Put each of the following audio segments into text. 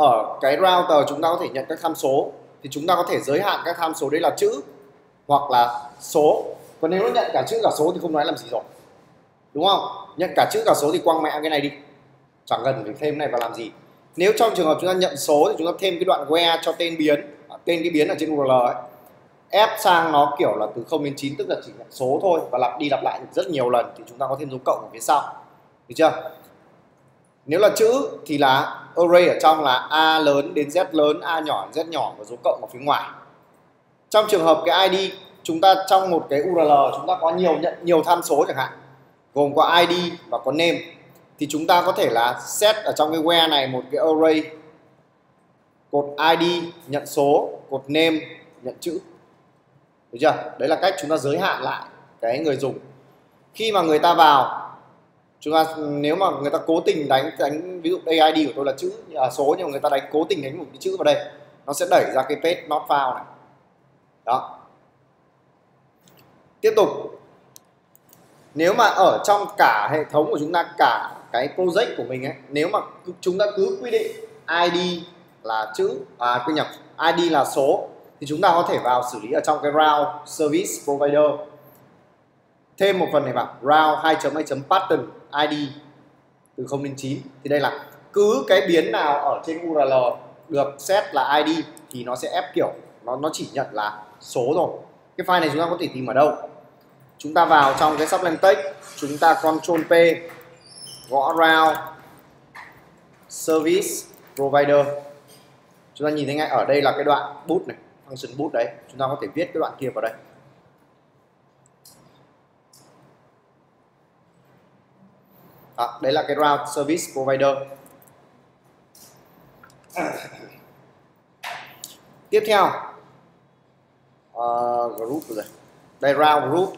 ở cái router chúng ta có thể nhận các tham số, thì chúng ta có thể giới hạn các tham số đấy là chữ hoặc là số. Còn nếu nó nhận cả chữ cả số thì không nói làm gì rồi. Đúng không? Nhận cả chữ cả số thì quăng mẹ cái này đi. Chẳng cần phải thêm này vào làm gì. Nếu trong trường hợp chúng ta nhận số thì chúng ta thêm cái đoạn where cho tên biến, tên cái biến ở trên URL ấy. Ép sang nó kiểu là từ 0 đến 9 tức là chỉ nhận số thôi và lặp đi lặp lại rất nhiều lần thì chúng ta có thêm dấu cộng ở phía sau. Được chưa? Nếu là chữ thì là array ở trong là a lớn đến z lớn, a nhỏ đến z nhỏ và dấu cộng ở phía ngoài. Trong trường hợp cái id chúng ta trong một cái url chúng ta có nhiều nhận, nhiều tham số chẳng hạn, gồm có id và có name, thì chúng ta có thể là set ở trong cái where này một cái array, cột id nhận số, cột name, nhận chữ. Được chưa? Đấy là cách chúng ta giới hạn lại cái người dùng. Khi mà người ta vào chúng ta, nếu mà người ta cố tình đánh đánh ví dụ đây id của tôi là chữ là số, nhưng mà người ta đánh cố tình đánh một cái chữ vào đây, nó sẽ đẩy ra cái page not found này. Đó. Tiếp tục. Nếu mà ở trong cả hệ thống của chúng ta, cả cái project của mình ấy, nếu mà chúng ta cứ quy định id là chữ à quy nhập id là số, thì chúng ta có thể vào xử lý ở trong cái route service provider. Thêm một phần này vào, route 2 2 pattern id từ 0 đến 9 thì đây là cứ cái biến nào ở trên URL được set là id thì nó sẽ ép kiểu nó nó chỉ nhận là số rồi cái file này chúng ta có thể tìm ở đâu? Chúng ta vào trong cái subline text, chúng ta control p, gõ round service provider. Chúng ta nhìn thấy ngay ở đây là cái đoạn boot này, function boot đấy. Chúng ta có thể viết cái đoạn kia vào đây. Đó, đấy là cái route service provider. Tiếp theo. Uh, group rồi. Đây route group.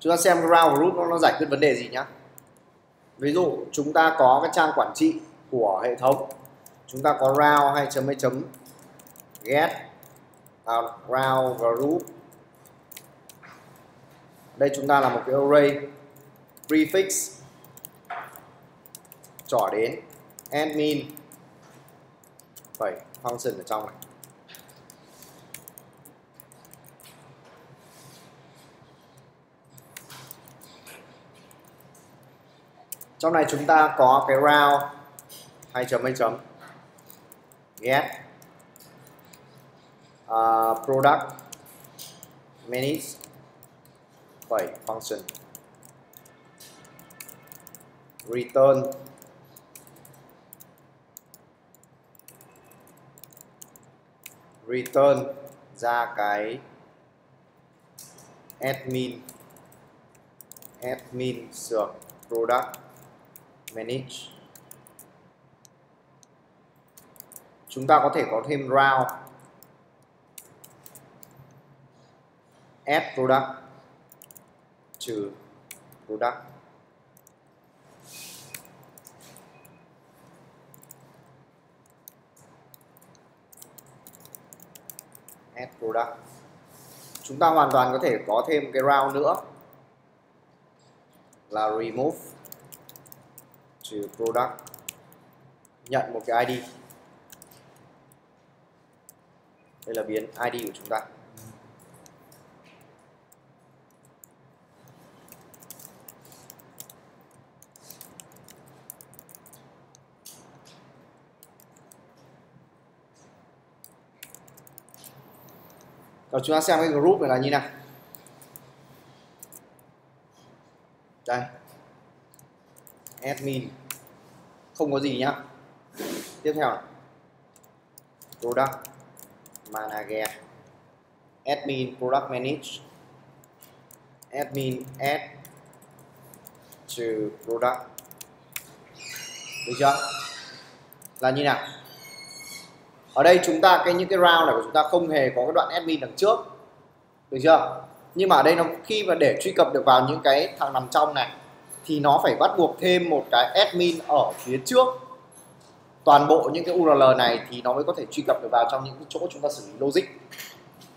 Chúng ta xem route group nó, nó giải quyết vấn đề gì nhá. Ví dụ chúng ta có cái trang quản trị của hệ thống. Chúng ta có route hay chấm hay chấm. Get uh, route group. Đây chúng ta là một cái array prefix. Trỏ đến admin. Phẩy function ở trong này. Trong này chúng ta có cái route hai chấm hai chấm. Get uh, product manage. Phẩy function return. Return ra cái admin. Admin sược product manage. Chúng ta có thể có thêm round. Add product trừ product. Add product. Chúng ta hoàn toàn có thể có thêm cái round nữa. Là remove trừ product. Nhận một cái ID đây là biến ID của chúng ta. Rồi chúng ta xem cái group này là như nào. Đây. Admin. Không có gì nhá. Tiếp theo. Này. product manager. Admin product manage. Admin add to product. Được chưa? Là như nào? Ở đây chúng ta, cái những cái round này của chúng ta không hề có cái đoạn admin đằng trước. Được chưa? Nhưng mà ở đây nó, khi mà để truy cập được vào những cái thằng nằm trong này, thì nó phải bắt buộc thêm một cái admin ở phía trước. Toàn bộ những cái URL này thì nó mới có thể truy cập được vào trong những cái chỗ chúng ta xử lý logic.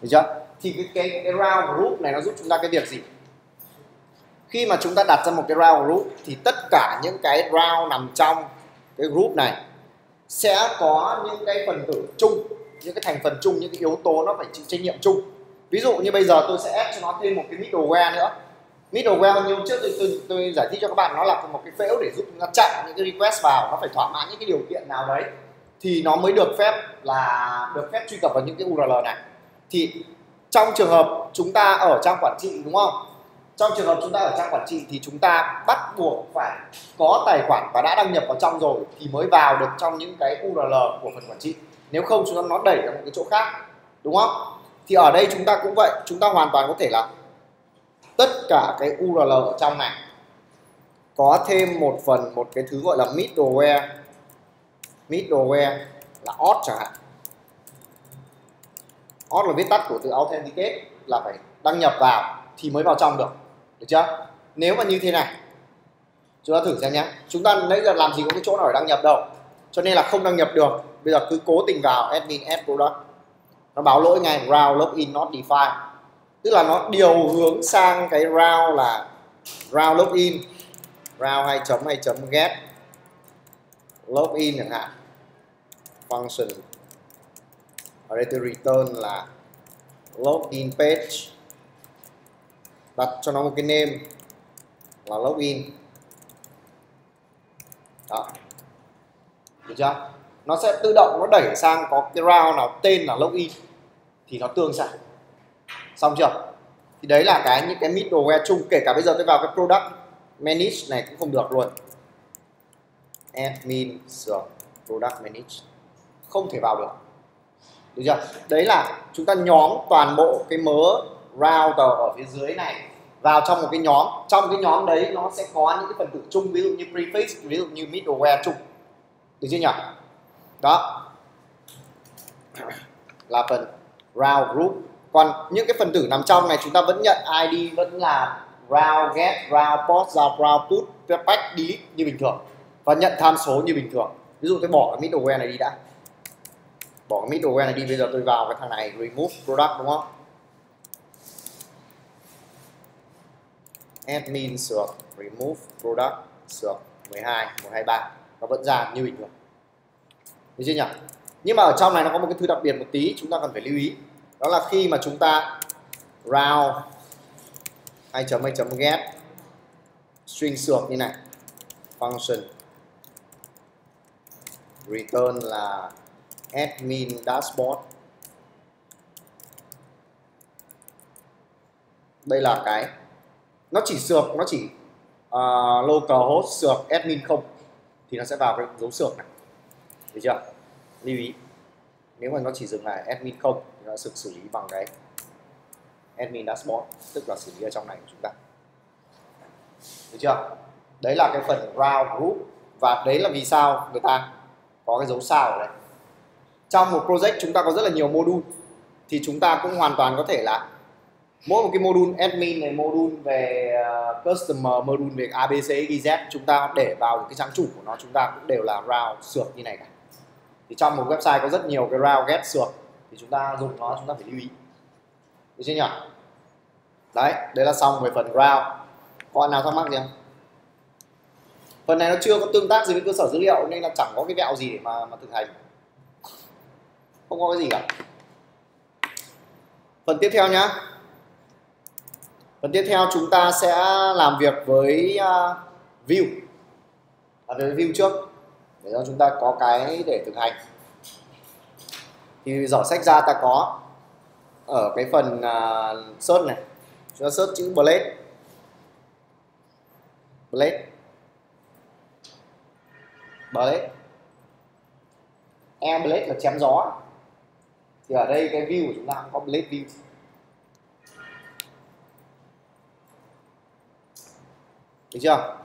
Được chưa? Thì cái cái cái round group này nó giúp chúng ta cái việc gì? Khi mà chúng ta đặt ra một cái round group, thì tất cả những cái round nằm trong cái group này sẽ có những cái phần tử chung những cái thành phần chung những cái yếu tố nó phải chịu trách nhiệm chung. Ví dụ như bây giờ tôi sẽ ép cho nó thêm một cái middleware nữa. Middleware như trước tôi, tôi, tôi giải thích cho các bạn nó là một cái phễu để giúp chúng ta chặn những cái request vào nó phải thỏa mãn những cái điều kiện nào đấy thì nó mới được phép là được phép truy cập vào những cái URL này. Thì trong trường hợp chúng ta ở trang quản trị đúng không? Trong trường hợp chúng ta ở trang quản trị thì chúng ta bắt buộc phải có tài khoản và đã đăng nhập vào trong rồi thì mới vào được trong những cái URL của phần quản trị. Nếu không, chúng ta nó đẩy ra một cái chỗ khác, đúng không? Thì ở đây chúng ta cũng vậy, chúng ta hoàn toàn có thể là tất cả cái URL ở trong này có thêm một phần, một cái thứ gọi là middleware. Middleware là auth chẳng hạn. Auth là viết tắt của từ authenticate là phải đăng nhập vào thì mới vào trong được được chưa? Nếu mà như thế này, chúng ta thử xem nhé. Chúng ta nãy giờ làm gì có cái chỗ nào để đăng nhập đâu. Cho nên là không đăng nhập được. Bây giờ cứ cố tình vào admin add product nó báo lỗi ngay round login not defined. Tức là nó điều hướng sang cái round là round login round 2 chấm 2 chấm get, login chẳng hạn. Function. Ở đây tôi return là login page đặt cho nó một cái name là login. Đó. Được chưa? Nó sẽ tự động nó đẩy sang có cái round nào tên là login thì nó tương xạ. xong chưa? Thì đấy là cái những cái middleware chung, kể cả bây giờ tôi vào cái product manage này cũng không được luôn. Admin sửa product manage. Không thể vào được. Được chưa? Đấy là chúng ta nhóm toàn bộ cái mớ router ở phía dưới này vào trong một cái nhóm. Trong cái nhóm đấy nó sẽ có những cái phần tử chung, ví dụ như prefix ví dụ như middleware chung. Được chưa nhỉ? Đó. Là phần round group. Còn những cái phần tử nằm trong này chúng ta vẫn nhận id vẫn là round get, round post round put, pack, delete như bình thường. Và nhận tham số như bình thường. Ví dụ tôi bỏ cái middleware này đi đã. Bỏ cái middleware này đi, bây giờ tôi vào cái thằng này, remove product, đúng không? Admin sửa remove product sửa 12 123 nó vẫn ra như bình thường. Được chưa nhỉ? Nhưng mà ở trong này nó có một cái thứ đặc biệt một tí chúng ta cần phải lưu ý. Đó là khi mà chúng ta round hai chấm hai chấm get string sược như này, function, return là admin dashboard. Đây là cái nó chỉ sược nó chỉ à, uh, localhost sược admin không thì nó sẽ vào cái dấu sược này. Được chưa? Lưu ý nếu mà nó chỉ dừng lại admin không thì nó sẽ xử lý bằng cái admin dashboard tức là xử lý ở trong này của chúng ta. Được chưa? Đấy là cái phần round group và đấy là vì sao người ta có cái dấu sao ở đây. Trong một project chúng ta có rất là nhiều module thì chúng ta cũng hoàn toàn có thể là mỗi một cái module admin này module về uh, customer module về abc gz chúng ta để vào cái trang chủ của nó chúng ta cũng đều là round sược như này cả. Thì trong một website có rất nhiều cái route get sược thì chúng ta dùng nó chúng ta phải lưu ý. Được chưa nhỉ? Đấy đấy là xong về phần route. Có nào thắc mắc gì không? Phần này nó chưa có tương tác gì với cơ sở dữ liệu nên là chẳng có cái vẹo gì để mà mà thực hành. Không có cái gì cả. Phần tiếp theo nhá phần tiếp theo chúng ta sẽ làm việc với uh, view. Làm việc với view trước. Để cho chúng ta có cái để thực hành. Thì giỏ sách ra ta có ở cái phần uh, search này. Chúng ta search chữ blade. Blade. Blade. E blade là chém gió. Thì ở đây cái view của chúng ta cũng có blade view. Được chưa?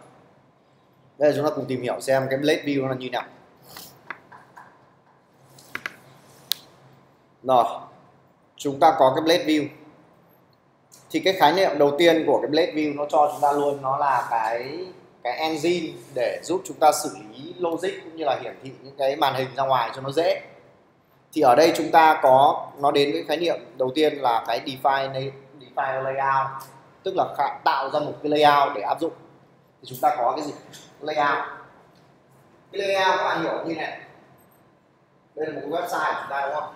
Đây chúng ta cùng tìm hiểu xem cái blade view nó là như nào. Rồi, chúng ta có cái blade view. Thì cái khái niệm đầu tiên của cái blade view nó cho chúng ta luôn nó là cái cái engine để giúp chúng ta xử lý logic cũng như là hiển thị những cái màn hình ra ngoài cho nó dễ. Thì ở đây chúng ta có, nó đến với khái niệm đầu tiên là cái define define layout, tức là tạo ra một cái layout để áp dụng thì chúng ta có cái gì? Layout. Cái layout các bạn hiểu như này. Đây là một cái website của chúng ta đúng không?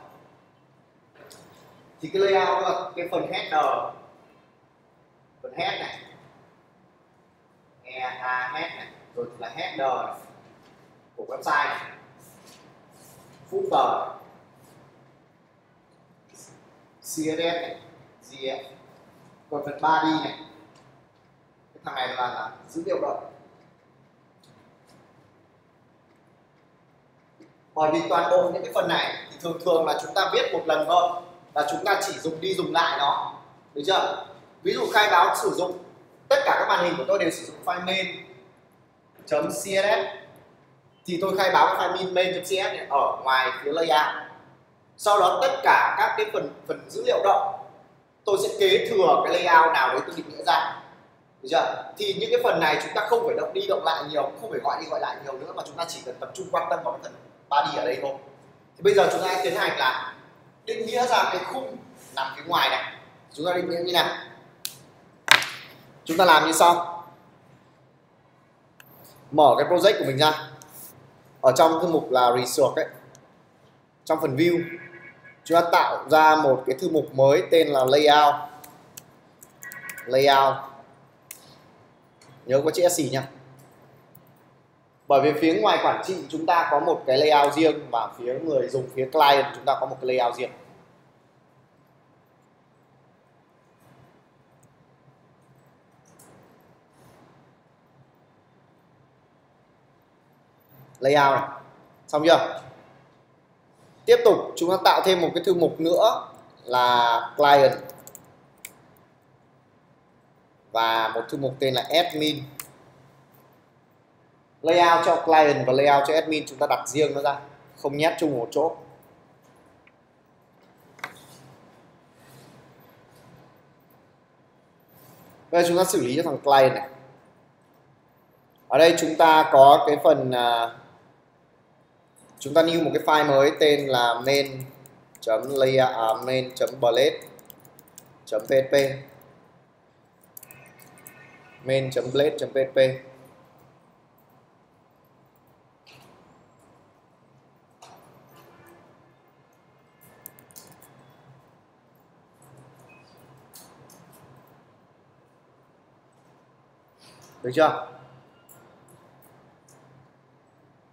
Thì cái layout là cái phần header. Phần head này. E a head này. Rồi là header này, của website này. Footer. CSS này. GS còn phần body này cái là, là dữ liệu động bởi vì toàn bộ những cái phần này thì thường thường là chúng ta viết một lần thôi là chúng ta chỉ dùng đi dùng lại nó. Được chưa? Ví dụ khai báo sử dụng tất cả các màn hình của tôi đều sử dụng file main .css thì tôi khai báo cái file main main.css này ở ngoài phía layout sau đó tất cả các cái phần phần dữ liệu động tôi sẽ kế thừa cái layout nào đấy tôi định nghĩa ra được chưa? Thì những cái phần này chúng ta không phải động đi động lại nhiều không phải gọi đi gọi lại nhiều nữa mà chúng ta chỉ cần tập trung quan tâm vào cái phần body ở đây thôi. Thì bây giờ chúng ta tiến hành là định nghĩa ra cái khung nằm phía ngoài này. Chúng ta định nghĩa như nào? Chúng ta làm như sau. Mở cái project của mình ra. Ở trong thư mục là resource, ấy. Trong phần view chúng ta tạo ra một cái thư mục mới tên là layout. Layout nhớ có chữ S nha. Bởi vì phía ngoài quản trị chúng ta có một cái layout riêng và phía người dùng, phía client chúng ta có một cái layout riêng. Layout này. Xong chưa? Tiếp tục, chúng ta tạo thêm một cái thư mục nữa là client và một thư mục tên là admin. Layout cho client và layout cho admin chúng ta đặt riêng nó ra. Không nhét chung một chỗ. Bây giờ chúng ta xử lý cho thằng client này. Ở đây chúng ta có cái phần uh, chúng ta new một cái file mới tên là main layout uh, main blade php main blade php được chưa?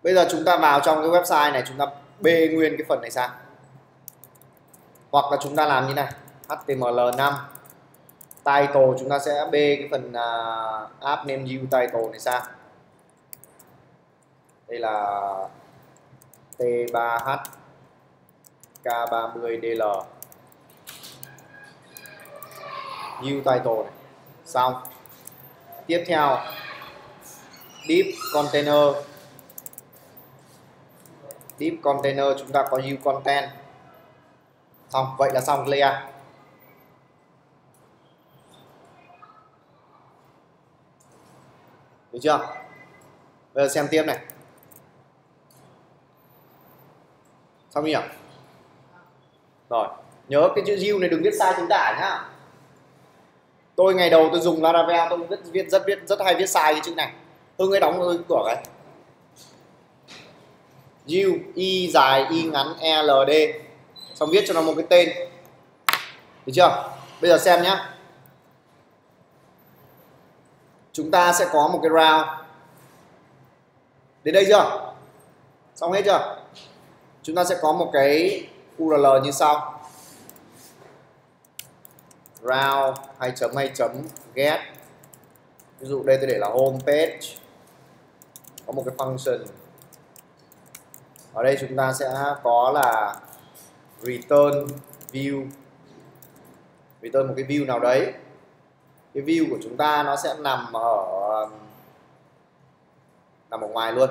Bây giờ chúng ta vào trong cái website này, chúng ta bê nguyên cái phần này sang. Hoặc là chúng ta làm như này html5 title chúng ta sẽ bê cái phần uh, app name view title này sang. Đây là t3h k30dl view title này. Xong. Tiếp theo. Deep container. Deep container chúng ta có view content. Xong vậy là xong layout. Được chưa? Bây giờ xem tiếp này. Xong nhỉ rồi, nhớ cái chữ view này đừng viết sai chính tả nhá. Tôi ngày đầu tôi dùng Laravel, tôi rất viết rất viết rất hay viết sai cái chữ này. Hưng ấy đóng tôi cửa cái. U Y dài, Y ngắn e L D. Xong viết cho nó một cái tên. Được chưa? Bây giờ xem nhé chúng ta sẽ có một cái round. Đến đây chưa? Xong hết chưa? Chúng ta sẽ có một cái URL như sau. Round hai chấm hai chấm get. Ví dụ đây tôi để là home page. Có một cái function. Ở đây chúng ta sẽ có là return view. Return một cái view nào đấy cái view của chúng ta nó sẽ nằm ở nằm ở ngoài luôn.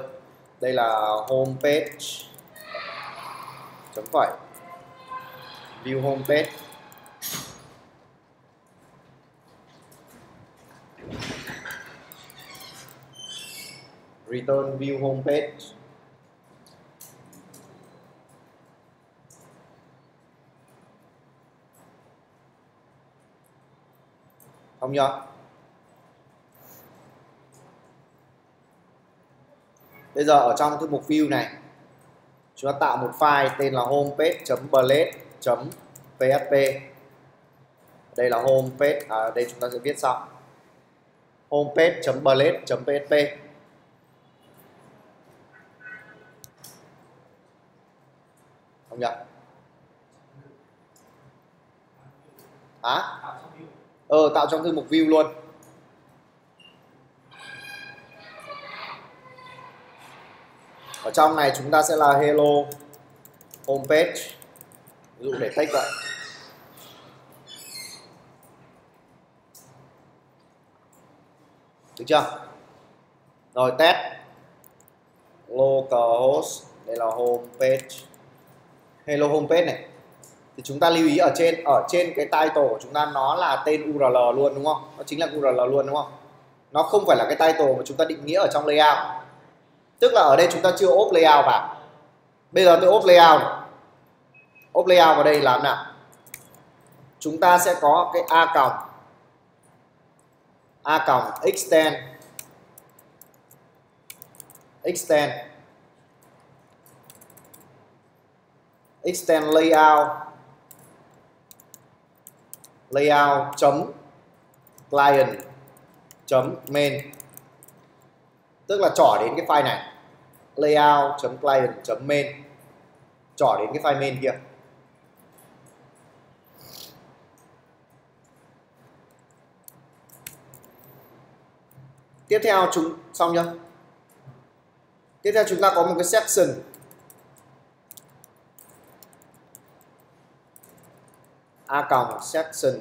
Đây là home page chấm phẩy. View home page return view home page không nhớ bây giờ ở trong thư mục view này chúng ta tạo một file tên là homepage.blade.php đây là homepage à, đây chúng ta sẽ viết sau. Homepage.blade.php không nhỉ hả? Ờ tạo trong thư mục view luôn. Ở trong này chúng ta sẽ là hello homepage. Ví dụ để text vậy. Được chưa? Rồi, test. Localhost, đây là homepage. Hello homepage này thì chúng ta lưu ý ở trên ở trên cái title của chúng ta nó là tên URL luôn, đúng không? Nó chính là URL luôn, đúng không? Nó không phải là cái title mà chúng ta định nghĩa ở trong layout. Tức là ở đây chúng ta chưa ốp layout vào. Bây giờ tôi ốp layout này. ốp layout vào đây làm nào? Chúng ta sẽ có cái a còng. A còng extend. Extend. Extend layout layout chấm client chấm main. Tức là trỏ đến cái file này. layout chấm client chấm main. Trỏ đến cái file main kia. Tiếp theo chúng, xong chưa? Tiếp theo chúng ta có một cái section a còng section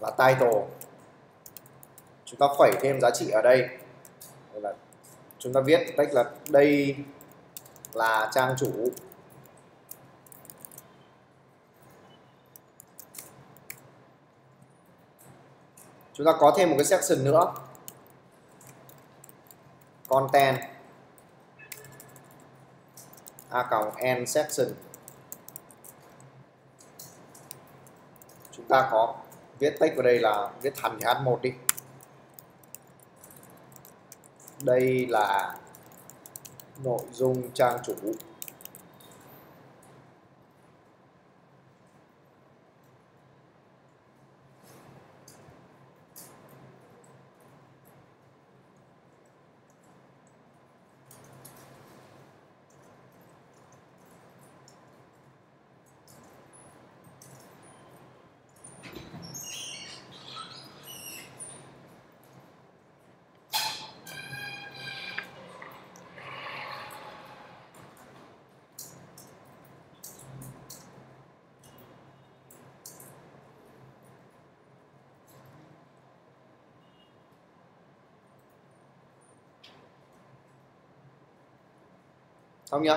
là title. Chúng ta phẩy thêm giá trị ở đây. Là chúng ta viết cách là đây là trang chủ. Chúng ta có thêm một cái section nữa. Content. A còng end section. Ta có viết text vào đây là viết thành h1 đi. Đây là nội dung trang chủ. Xong nhá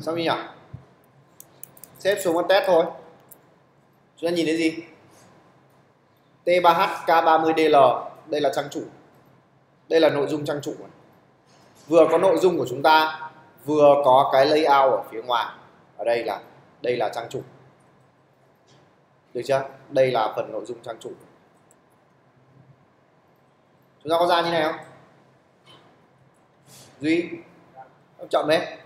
xong nhỉ? Xếp xuống con test thôi. Chúng ta nhìn thấy gì? T3H K30DL đây là trang chủ. Đây là nội dung trang chủ. này vừa có nội dung của chúng ta, vừa có cái layout ở phía ngoài. Ở đây là đây là trang chủ. Được chưa? Đây là phần nội dung trang chủ. Chúng ta có ra như này không? Duy, ông chọn đấy.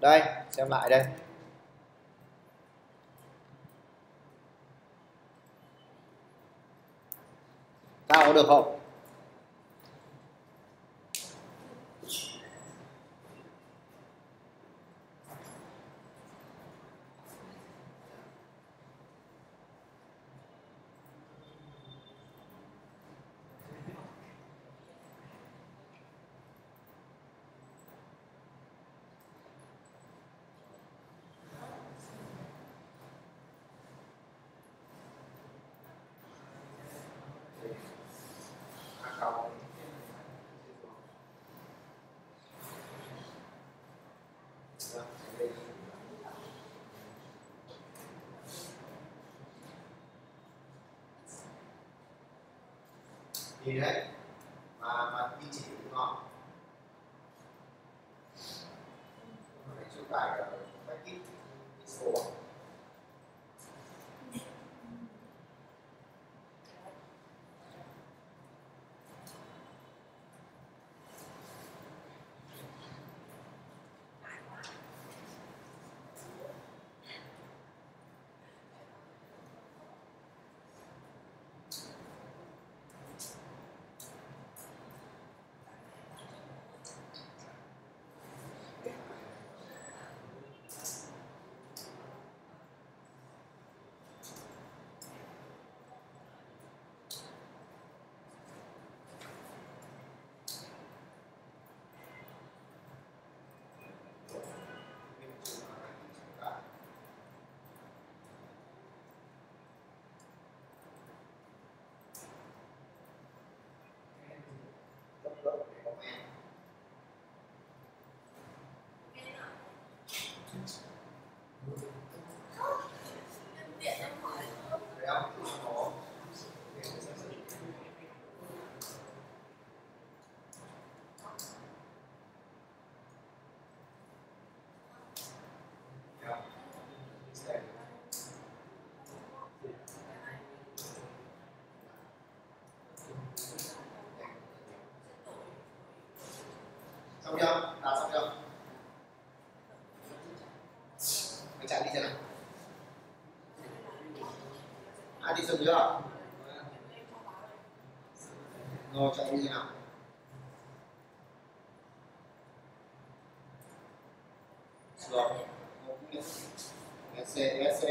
Đây, xem lại đây. Sao có được không? Thì đấy mà mà đi chỉ đúng không phải chụp bài phải cái số xong chưa đạt xong chưa mày chạy đi chưa nào. Ai đi dừng chưa rồi chạy đi nào rồi SC SC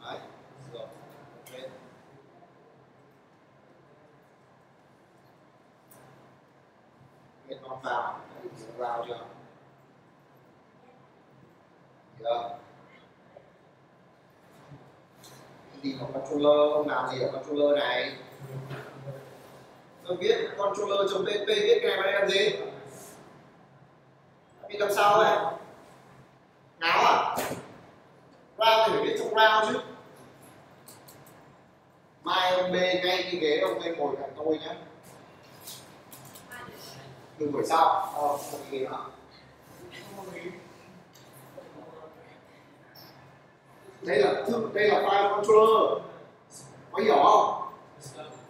đấy rồi ok get not found vào chưa chưa tìm controller không làm gì ở controller này. Tôi viết controller trong pp viết cái này vào đây làm gì? Vì làm sao vậy ngáo à? Round thì phải viết trong round chứ. Mai ông B ngay cái ghế ông B ngồi cạnh tôi nhé từ buổi sau. Ờ một ghế nữa đây là thư đây là file controller. Có hiểu không?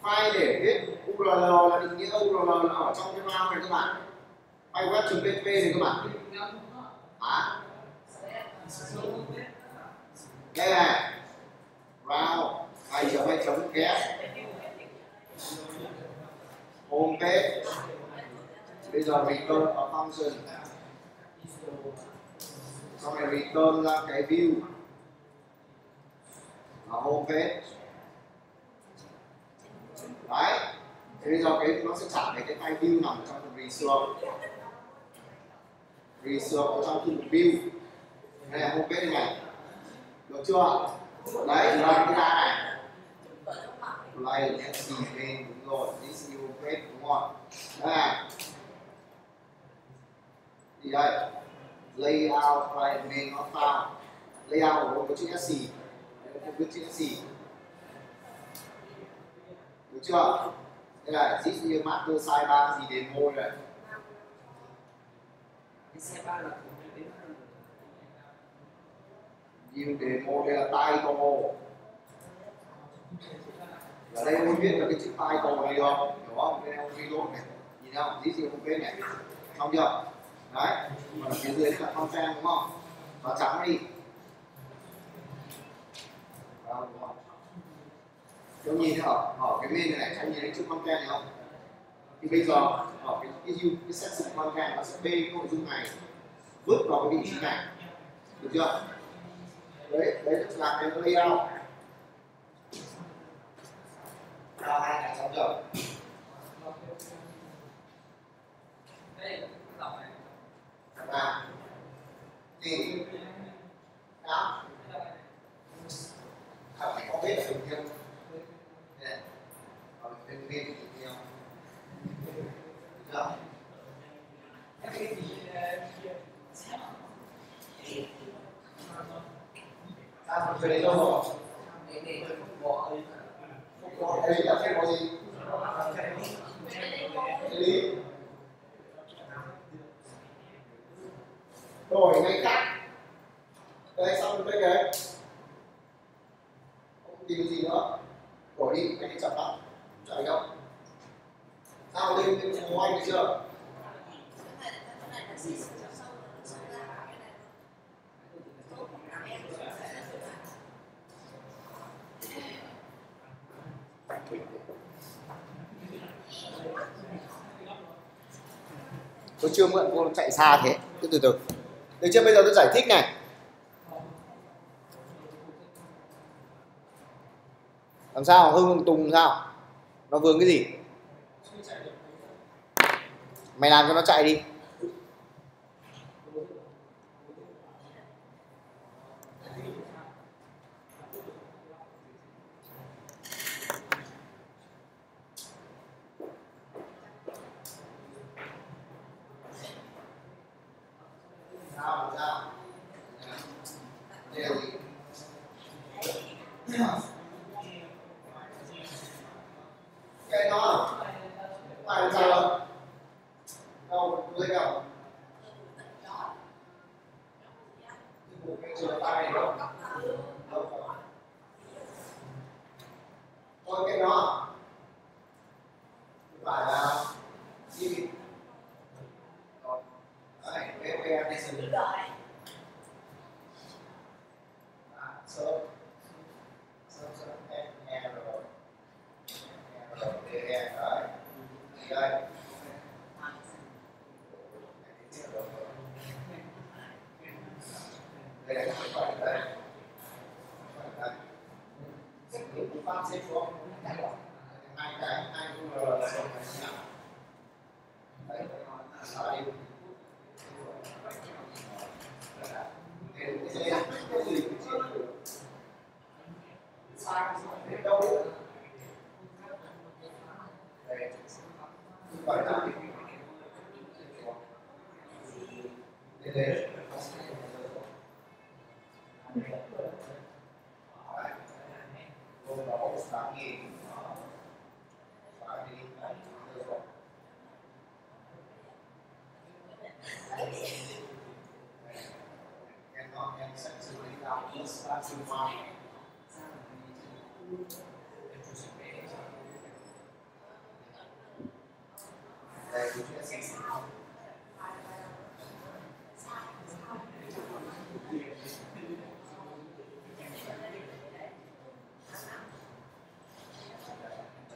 File để viết url là định nghĩa url là ở trong cái file này các bạn. File web php này các bạn. Hả? Đây này. Round hai chấm hai chấm ghé home page. Bây giờ return a function. Xong rồi return ra cái view là home page đấy, thế bây giờ cái nó sẽ trả về cái tay view nằm trong phần reserve reserve ở trong khu vực view. Đây là home page này. Được chưa? Đấy rồi cái ra này play let's see main đúng rồi, this new page đúng rồi. Đấy này. Gì đây, layout file main not found layout của có chữ sc không biết chữ sc được chưa? Đây là this new master size 3 gì đến môi này new demo đây là title ở đây ông viết là cái chữ title này được không? Hiểu không? Đây ông ghi luôn này. Nhìn không? This new page này. Xong chưa? Đấy. Mà phía dưới là content đúng không? Nó trắng đi không có giống như họ ở cái main này này, trong nhìn thấy chữ content này không? Thì bây giờ ở cái cái, cái, cái section content nó sẽ bê cái nội dung này vứt vào cái vị trí này, được chưa? Đấy, đấy là cái layout. Layout hai là xong chưa? À, thì đó thằng này có biết là tình yêu còn nhân viên thì tình yêu được ta không chơi đến đâu rồi? Không có cái gì là phép có gì? Cái lý đổi ngay khác đây, xong rồi, cái tìm gì nữa bỏ đi anh ấy chặt lại chạy đâu. Sao lên lên hồ anh thấy chưa? Tôi chưa mượn cô chạy xa thế. Cứ từ từ. Được chưa? Bây giờ tôi giải thích này. làm sao? Hưng hưng tùng sao? Nó vướng cái gì? Mày làm cho nó chạy đi.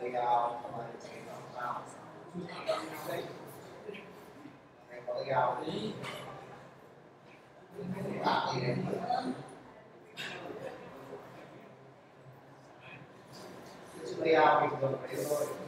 legal, trabalho ambiental, é legal. Ah, é. Legal, então,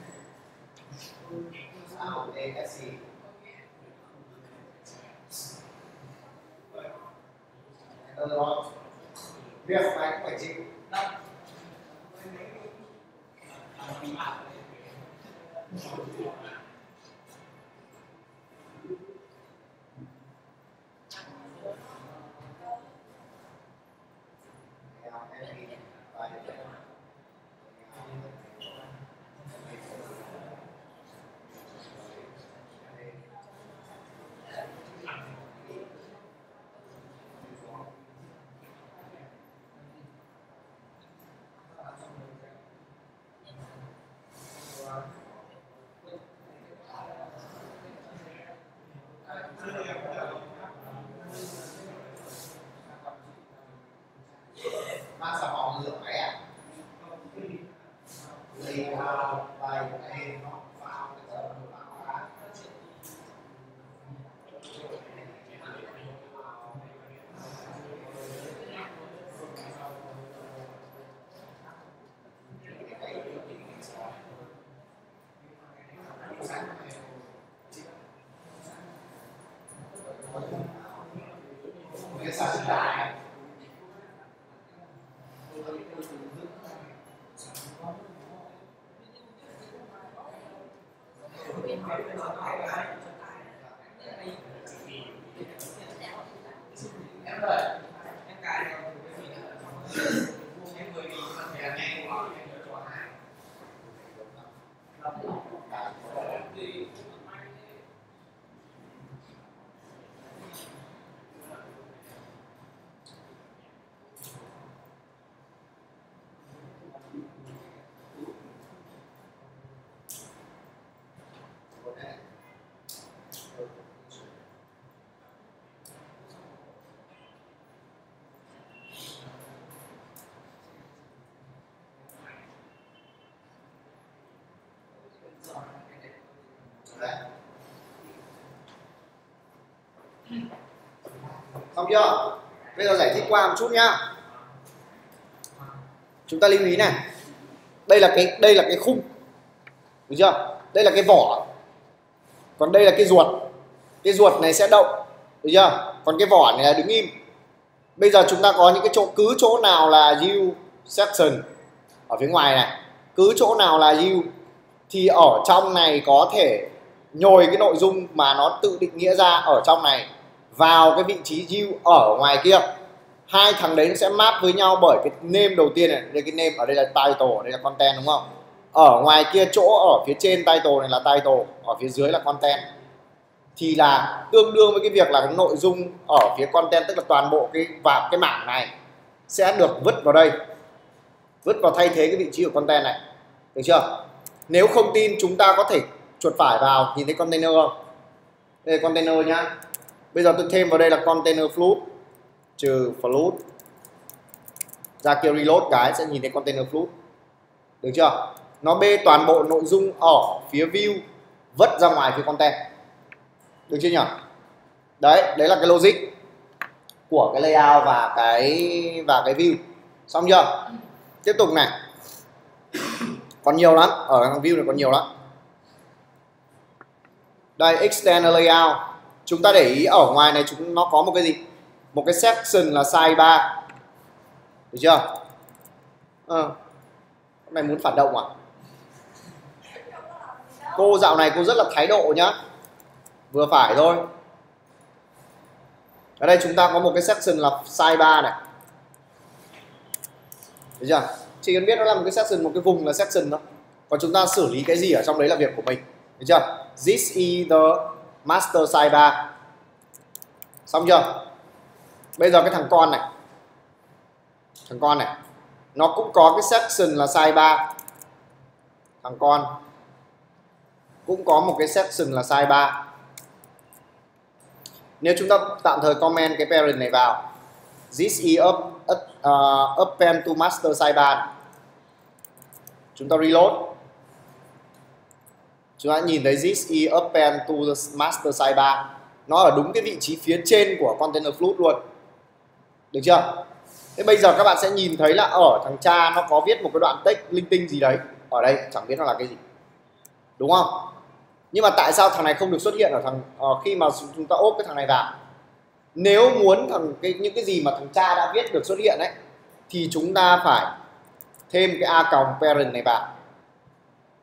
chưa? Bây giờ giải thích qua một chút nhá. Chúng ta lưu ý này. Đây là cái, đây là cái khung. Được chưa? Đây là cái vỏ. Còn đây là cái ruột. Cái ruột này sẽ động được chưa? Còn cái vỏ này là đứng im. Bây giờ chúng ta có những cái chỗ, cứ chỗ nào là u section ở phía ngoài này. Cứ chỗ nào là u thì ở trong này có thể nhồi cái nội dung mà nó tự định nghĩa ra ở trong này, vào cái vị trí view ở ngoài kia. Hai thằng đấy nó sẽ map với nhau bởi cái name đầu tiên này, đây cái name, ở đây là title đây là content, đúng không? Ở ngoài kia chỗ ở phía trên title này là title, ở phía dưới là content. Thì là tương đương với cái việc là cái nội dung ở phía content, tức là toàn bộ cái và cái mảng này sẽ được vứt vào đây. Vứt vào thay thế cái vị trí của content này. Được chưa? Nếu không tin, chúng ta có thể chuột phải vào, nhìn thấy container không? Đây là container nhá. Bây giờ tôi thêm vào đây là container float trừ float ra kia reload cái sẽ nhìn thấy container float được chưa? Nó bê toàn bộ nội dung ở phía view, vứt ra ngoài phía content. Được chưa nhỉ? Đấy đấy là cái logic của cái layout và cái và cái view. Xong chưa? Tiếp tục này. Còn nhiều lắm. Ở thằng view này còn nhiều lắm đây external layout. Chúng ta để ý ở ngoài này chúng nó có một cái gì? Một cái section là size 3 được chưa? Ờ. À, này muốn phản động à? Cô dạo này cô rất là thái độ nhá. Vừa phải thôi. Ở đây chúng ta có một cái section là size 3 này. Được chưa? Chỉ cần biết nó là một cái section một cái vùng là section thôi còn chúng ta xử lý cái gì ở trong đấy là việc của mình? Được chưa? This is the master size 3 xong chưa? Bây giờ cái thằng con này. Thằng con này. Nó cũng có cái section là size 3 thằng con. Cũng có một cái section là size 3 nếu chúng ta tạm thời comment cái parent này vào. This is up, up, uh, append to master size 3 chúng ta reload chúng ta nhìn thấy this is append to the master size 3 nó ở đúng cái vị trí phía trên của container flood luôn. Được chưa? Thế bây giờ các bạn sẽ nhìn thấy là ở thằng cha nó có viết một cái đoạn text linh tinh gì đấy. Ở đây, chẳng biết nó là cái gì. Đúng không? Nhưng mà tại sao thằng này không được xuất hiện ở thằng ở khi mà chúng ta ốp cái thằng này vào? Nếu muốn thằng cái, những cái gì mà thằng cha đã viết được xuất hiện đấy thì chúng ta phải thêm cái a còng parent này vào.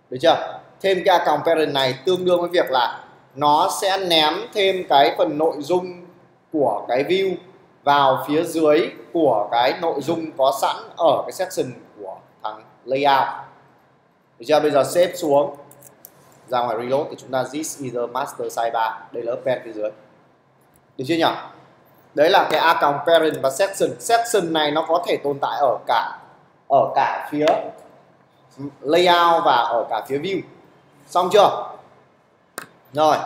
Được chưa? Thêm cái account parent này tương đương với việc là nó sẽ ném thêm cái phần nội dung của cái view vào phía dưới của cái nội dung có sẵn ở cái section của thằng layout. Được chưa? Bây giờ xếp xuống. Ra ngoài reload thì chúng ta this is the master sidebar đây là append phía dưới. Được chưa nhỉ? Đấy là cái account parent và section. Section này nó có thể tồn tại ở cả ở cả phía layout và ở cả phía view xong chưa? Rồi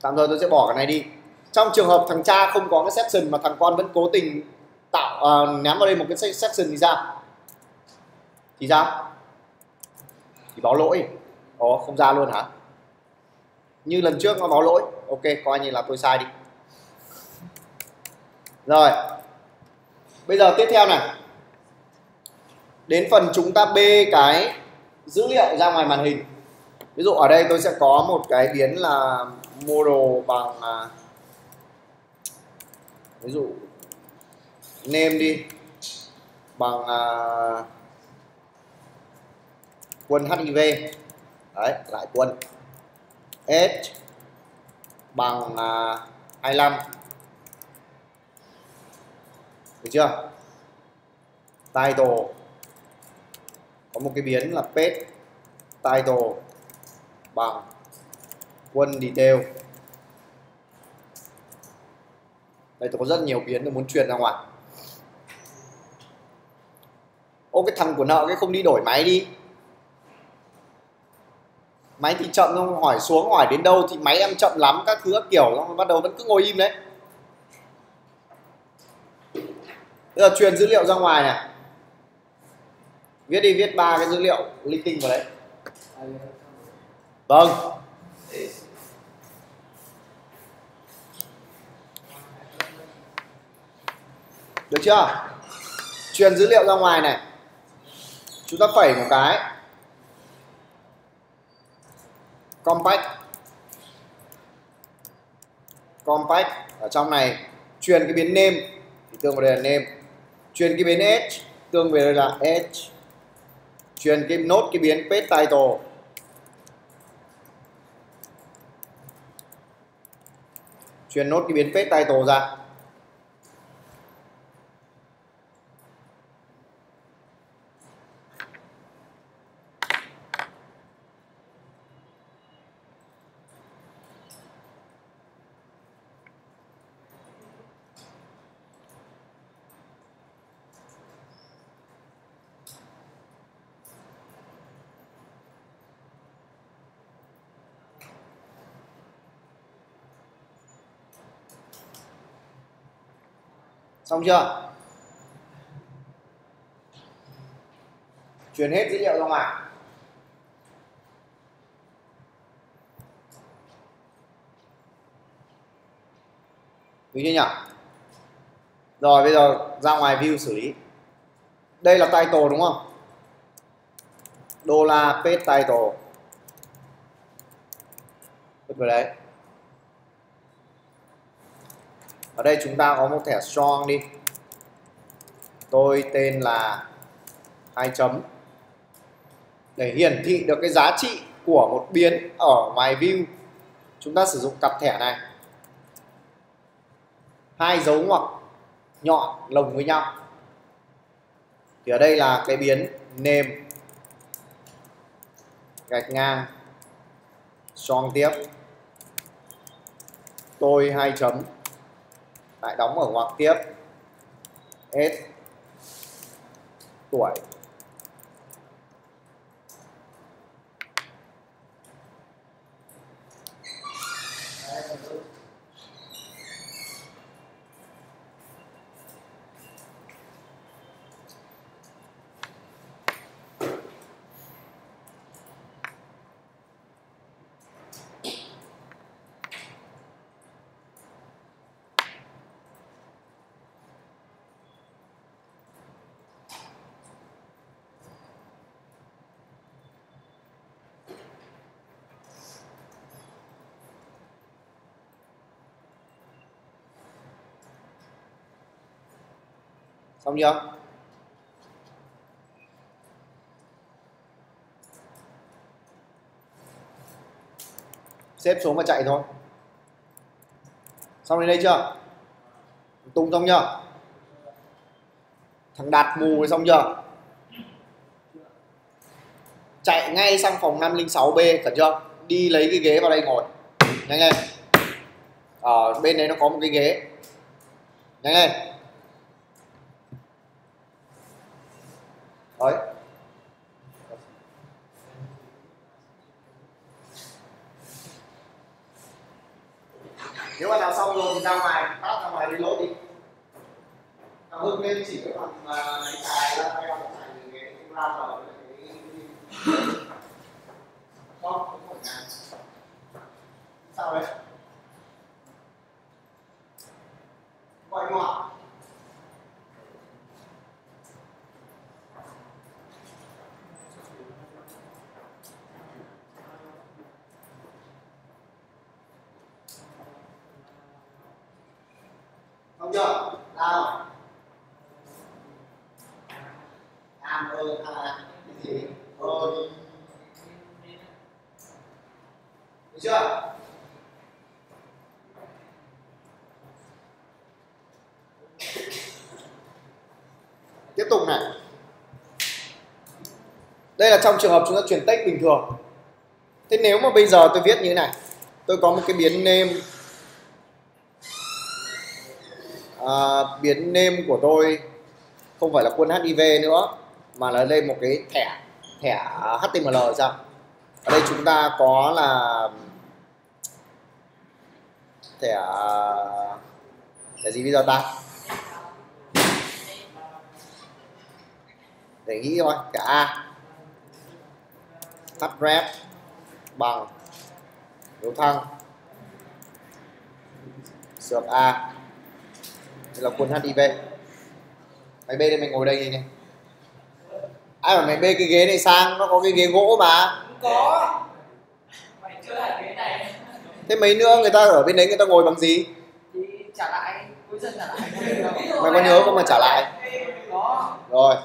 tạm thời tôi sẽ bỏ cái này đi. Trong trường hợp thằng cha không có cái section mà thằng con vẫn cố tình tạo uh, ném vào đây một cái section thì sao? Thì sao? Thì báo lỗi. Ồ, không ra luôn hả? Như lần trước nó báo lỗi. Ok coi như là tôi sai đi. Rồi. Bây giờ tiếp theo này. Đến phần chúng ta bê cái dữ liệu ra ngoài màn hình ví dụ ở đây tôi sẽ có một cái biến là model bằng à, ví dụ name đi bằng à, quân hiv đấy lại quân. H bằng à, 25 được chưa? Title. Có một cái biến là page title bằng. Quân detail đây, tôi có rất nhiều biến tôi muốn truyền ra ngoài. Ô, cái thằng của nợ cái không đi đổi máy đi. Máy thì chậm không hỏi xuống, hỏi đến đâu thì máy em chậm lắm, các thứ các kiểu nó bắt đầu vẫn cứ ngồi im đấy. Bây giờ truyền dữ liệu ra ngoài này. Viết đi, viết ba cái dữ liệu linh tinh vào đấy vâng. Được chưa? Truyền dữ liệu ra ngoài này. Chúng ta phẩy một cái. Compact. Compact. Ở trong này, truyền cái biến name, thì tương vào đây là name. Truyền cái biến edge, tương về đây là edge. Truyền cái nốt cái biến page title. Truyền nốt cái biến page title ra. Xong chưa truyền hết dữ liệu ra ngoài Đúng chưa nhỉ? Rồi, bây giờ ra ngoài view xử lý. Đây là title đúng không? Đô la page title. Vứt vào đấy. Ở đây chúng ta có một thẻ strong đi. Tôi tên là hai chấm. Để hiển thị được cái giá trị của một biến ở ngoài view, chúng ta sử dụng cặp thẻ này. Hai dấu ngoặc nhọn lồng với nhau. Thì ở đây là cái biến name. Gạch ngang. Strong tiếp. Tôi hai chấm lại đóng ở ngoặc tiếp. S tuổi. Xong vô. Xếp xuống và chạy thôi. Xong đến đây chưa? Tung xong chưa? Thằng đạt mù rồi xong chưa? Chạy ngay sang phòng 506B cần chưa đi lấy cái ghế vào đây ngồi. Nhanh lên. Ở bên đấy nó có một cái ghế. Nhanh lên. Đấy. Nếu mà nào xong rồi thì ra ngoài tắt ra ngoài đi lỗi đi. Cảm hưng nên chỉ cái phần mà cái tài ra, hay là phải cái cái ra vào cái không không phải cái sao đấy gọi ngọt chưa? Nào. Nam ơi à gì? Được chưa? Tiếp tục này. Đây là trong trường hợp chúng ta chuyển text bình thường. Thế nếu mà bây giờ tôi viết như thế này, tôi có một cái biến name à, biến name của tôi không phải là quân HIV nữa mà là đây một cái thẻ thẻ HTML sao ở đây chúng ta có là thẻ thẻ gì bây giờ ta? Để nghĩ thôi thẻ A. Href bằng dấu thăng. Sượt A là quân HIV mày bê đây mày ngồi đây đi này. Ai bảo mày bê cái ghế này sang? Nó có cái ghế gỗ mà. Không có. Mày chưa lại ghế này. Thế mấy nữa người ta ở bên đấy người ta ngồi bằng gì? Thì trả lại cuối dân trả lại. Mày có nhớ không mà trả lại? Có. Rồi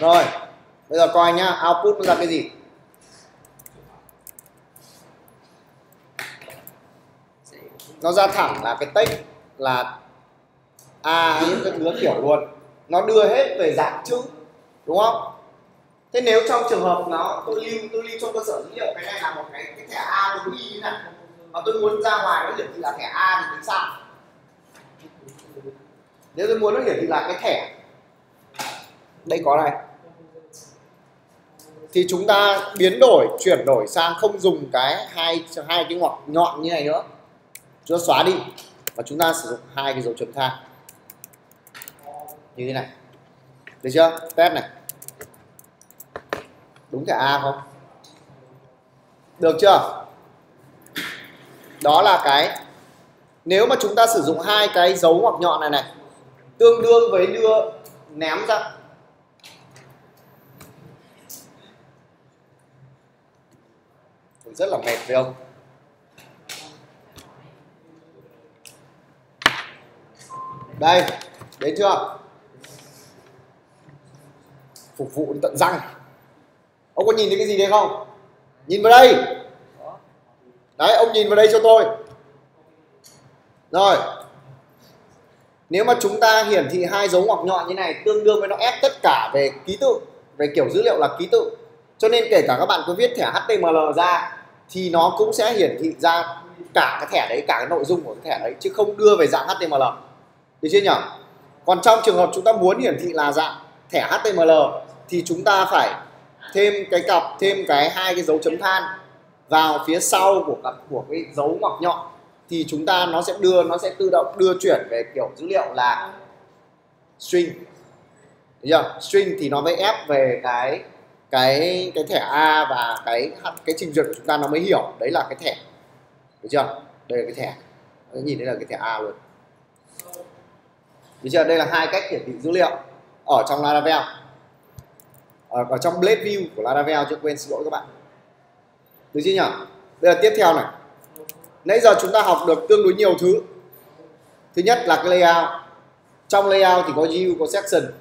rồi, bây giờ coi nhá, output nó ra cái gì? Nó ra thẳng là cái text là a những cái thứ kiểu luôn. Nó đưa hết về dạng chữ, đúng không? Thế nếu trong trường hợp nó, tôi lưu tôi lưu trong cơ sở dữ liệu, cái này là một cái cái thẻ a tôi ghi như này mà tôi muốn ra ngoài nó hiển thị là thẻ a thì tính sao? Nếu tôi muốn nó hiển thị là cái thẻ đây có này. Thì chúng ta biến đổi, chuyển đổi sang không dùng cái hai hai cái ngoặc nhọn như này nữa. Chúng ta xóa đi và chúng ta sử dụng hai cái dấu chấm than. Như thế này. Được chưa? Test này. Đúng cả a không? Được chưa? Đó là cái, nếu mà chúng ta sử dụng hai cái dấu ngoặc nhọn này này, tương đương với đưa, ném ra. Rất là mệt, phải không? Đây, đến chưa? Phục vụ đến tận răng. Ông có nhìn thấy cái gì đấy không? Nhìn vào đây. Đấy, ông nhìn vào đây cho tôi. Rồi. Nếu mà chúng ta hiển thị hai dấu ngoặc nhọn như này, tương đương với nó ép tất cả về ký tự, về kiểu dữ liệu là ký tự. Cho nên kể cả các bạn có viết thẻ HTML ra thì nó cũng sẽ hiển thị ra cả cái thẻ đấy, cả cái nội dung của cái thẻ đấy, chứ không đưa về dạng HTML được chưa nhỉ? Còn trong trường hợp chúng ta muốn hiển thị là dạng thẻ HTML thì chúng ta phải thêm cái cặp, thêm cái hai cái dấu chấm than vào phía sau của cặp, của cái dấu ngoặc nhọn thì chúng ta nó sẽ đưa, nó sẽ tự động đưa chuyển về kiểu dữ liệu là string. Được chưa? string thì nó mới ép về cái cái cái thẻ A và cái cái trình duyệt của chúng ta nó mới hiểu. Đấy là cái thẻ được chưa? Đây là cái thẻ. Nhìn thấy là cái thẻ A luôn được chưa? Đây là hai cách hiển thị dữ liệu ở trong Laravel. Ở, ở trong Blade View của Laravel chưa quên xin lỗi các bạn. Được chưa nhỉ? Bây giờ tiếp theo này. Nãy giờ chúng ta học được tương đối nhiều thứ. Thứ nhất là cái layout. Trong layout thì có view có section.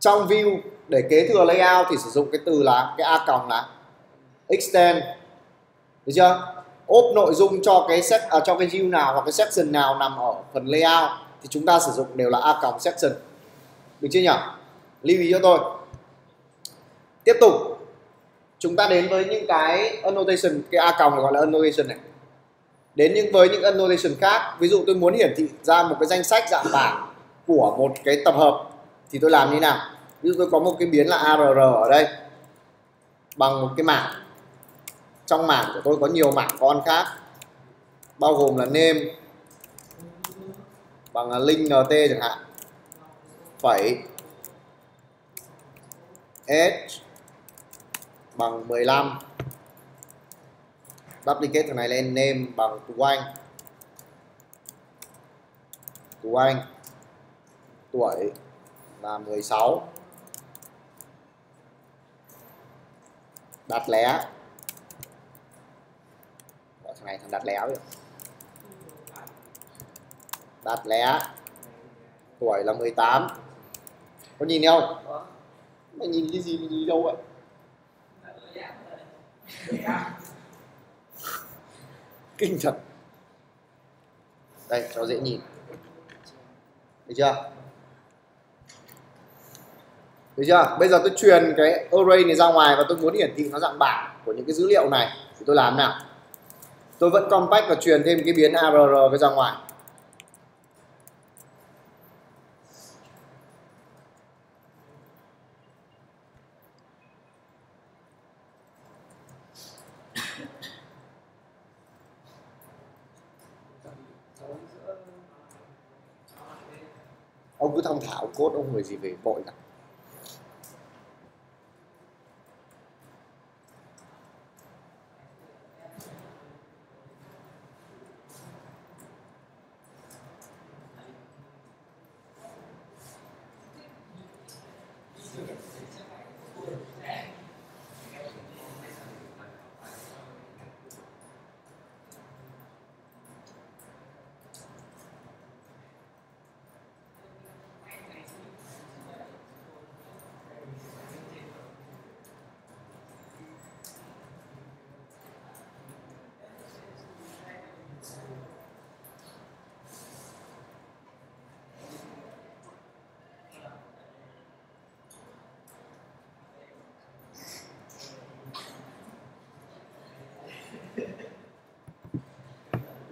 Trong view để kế thừa layout thì sử dụng cái từ là cái a còng là extend. Được chưa? Ốp nội dung cho cái set à, cho cái view nào hoặc cái section nào nằm ở phần layout thì chúng ta sử dụng đều là a còng section. Được chưa nhỉ? Lưu ý cho tôi. Tiếp tục chúng ta đến với những cái annotation cái a còng gọi là annotation này. Đến những với những annotation khác ví dụ tôi muốn hiển thị ra một cái danh sách dạng bảng của một cái tập hợp thì tôi làm như nào? Ví dụ tôi có một cái biến là arr ở đây, bằng một cái mảng. Trong mảng của tôi có nhiều mảng con khác, bao gồm là name bằng là link nt chẳng hạn. Phẩy, h, bằng 15 duplicate thằng này lên name bằng tú anh. Tú anh, tuổi là 16 đặt lẻ. Gọi thằng này thằng đặt lẻ vậy đặt lẻ. Tuổi là 18 có nhìn không? Mày nhìn cái gì nhìn đâu vậy? Kinh thật. Đây, cho dễ nhìn. Được chưa? Được chưa? Bây giờ tôi truyền cái array này ra ngoài và tôi muốn hiển thị nó dạng bảng của những cái dữ liệu này. Thì tôi làm nào? Tôi vẫn compact và truyền thêm cái biến arr với ra ngoài. Ông cứ thông thạo cốt ông người gì về vội cả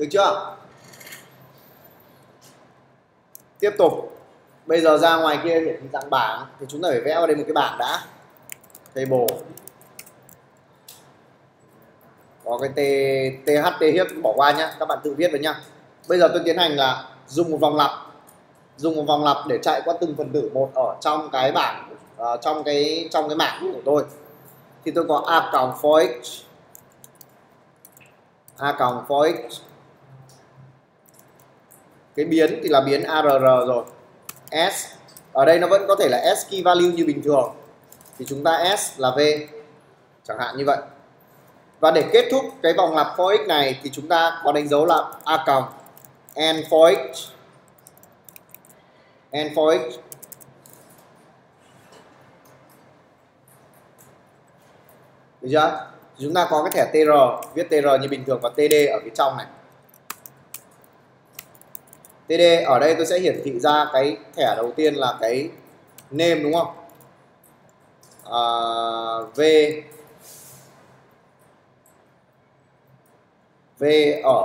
được chưa? Tiếp tục. Bây giờ ra ngoài kia hiển thị dạng bảng. Thì chúng ta phải vẽ vào đây một cái bảng đã. Table. Có cái t tht hiếp bỏ qua nhá. Các bạn tự viết vào nhá. Bây giờ tôi tiến hành là dùng một vòng lặp. Dùng một vòng lặp để chạy qua từng phần tử một ở trong cái bảng uh, trong cái trong cái mảng của tôi. Thì tôi có a cộng for x. A cộng for x cái biến thì là biến arr rồi. S, ở đây nó vẫn có thể là s key value như bình thường. Thì chúng ta s là v, chẳng hạn như vậy. Và để kết thúc cái vòng lặp for này thì chúng ta có đánh dấu là a cộng n for n for được chưa? Chúng ta có cái thẻ tr viết tr như bình thường và td ở phía trong này. TD ở đây tôi sẽ hiển thị ra cái thẻ đầu tiên là cái name đúng không? À, V. V ở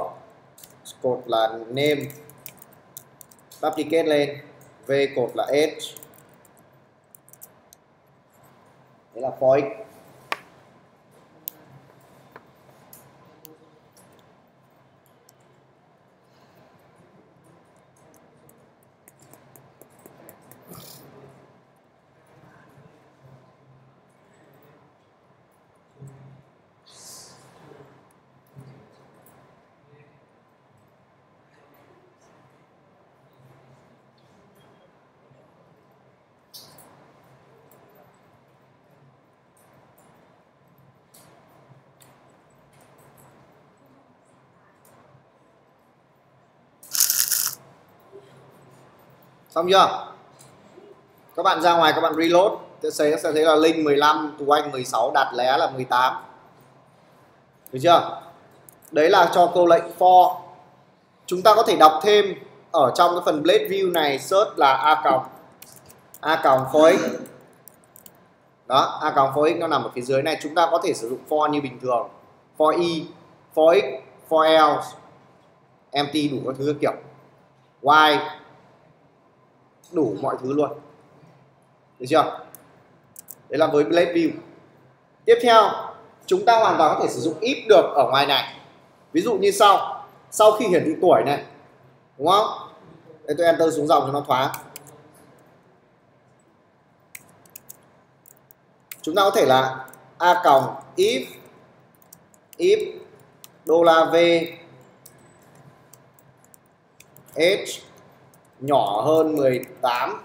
cột là name. Duplicate lên. V cột là h. Đấy là for xong chưa? Các bạn ra ngoài các bạn reload. Sẽ thấy, sẽ thấy là linh 15 tú anh 16 đặt lé là 18 được chưa? Đấy là cho câu lệnh for. Chúng ta có thể đọc thêm ở trong cái phần blade view này search là a còng a còng for x đó a còng for x nó nằm ở phía dưới này. Chúng ta có thể sử dụng for như bình thường. For y for x for else empty đủ các thứ kiểu. Y đủ mọi thứ luôn. Được chưa? Đấy là với blade view. Tiếp theo, chúng ta hoàn toàn có thể sử dụng if được ở ngoài này. Ví dụ như sau. Sau khi hiển thị tuổi này, đúng không? Đây, tôi enter xuống dòng cho nó thoáng chúng ta có thể là a còng if if đô la v, h nhỏ hơn 18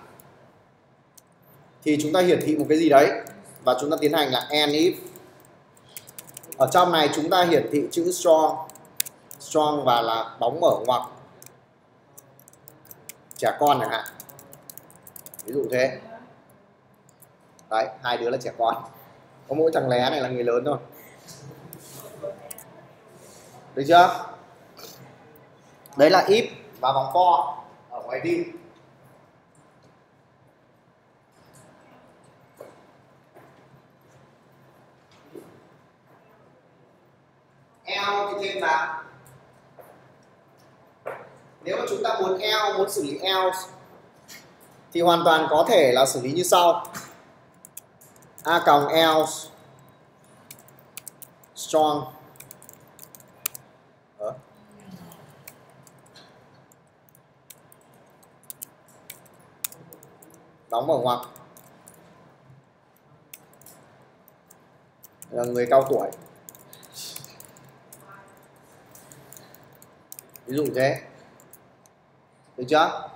thì chúng ta hiển thị một cái gì đấy? Và chúng ta tiến hành là and if. Ở trong này chúng ta hiển thị chữ strong. Strong và là bóng mở ngoặc. Trẻ con chẳng hạn. Ví dụ thế. Đấy, hai đứa là trẻ con. Có mỗi thằng lé này là người lớn thôi. Được chưa? Đấy là if và vòng for ở ngoài L thì thêm vào. Nếu mà chúng ta muốn L, muốn xử lý L, thì hoàn toàn có thể là xử lý như sau. A còng L strong đóng vào ngoặc. Là người cao tuổi. Ví dụ thế. Được chưa?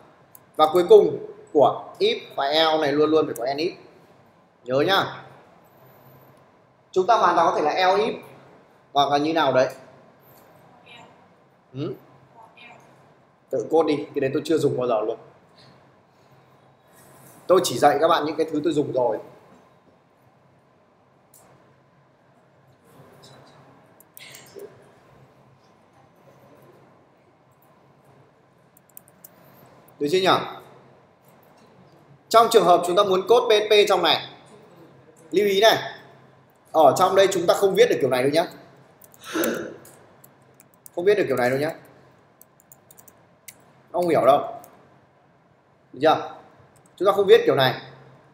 Và cuối cùng của if và else này luôn luôn phải có n if. Nhớ nhá. Chúng ta hoàn toàn có thể là else if hoặc là như nào đấy? Ừ? tự code đi cái đấy tôi chưa dùng bao giờ luôn tôi chỉ dạy các bạn những cái thứ tôi dùng rồi. Được chưa nhỉ? Trong trường hợp chúng ta muốn code PHP trong này lưu ý này. Ở trong đây chúng ta không viết được kiểu này đâu nhé, không viết được kiểu này đâu nhé, không hiểu đâu. Được chưa? Chúng ta không viết kiểu này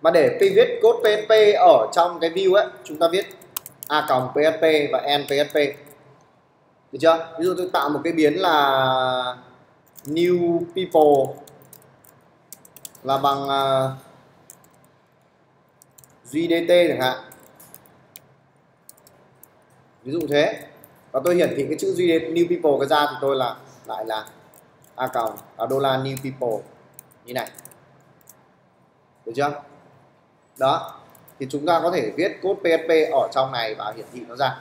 mà để viết code PHP ở trong cái view ấy chúng ta viết a còng PHP và n PHP được chưa? Ví dụ tôi tạo một cái biến là new people là bằng à, uh, GDT chẳng hạn. Ví dụ thế. Và tôi hiển thị cái chữ GDT new people cái ra thì tôi là lại là a còng à, đô la new people. Như này được chưa? Đó. Thì chúng ta có thể viết code PHP ở trong này và hiển thị nó ra.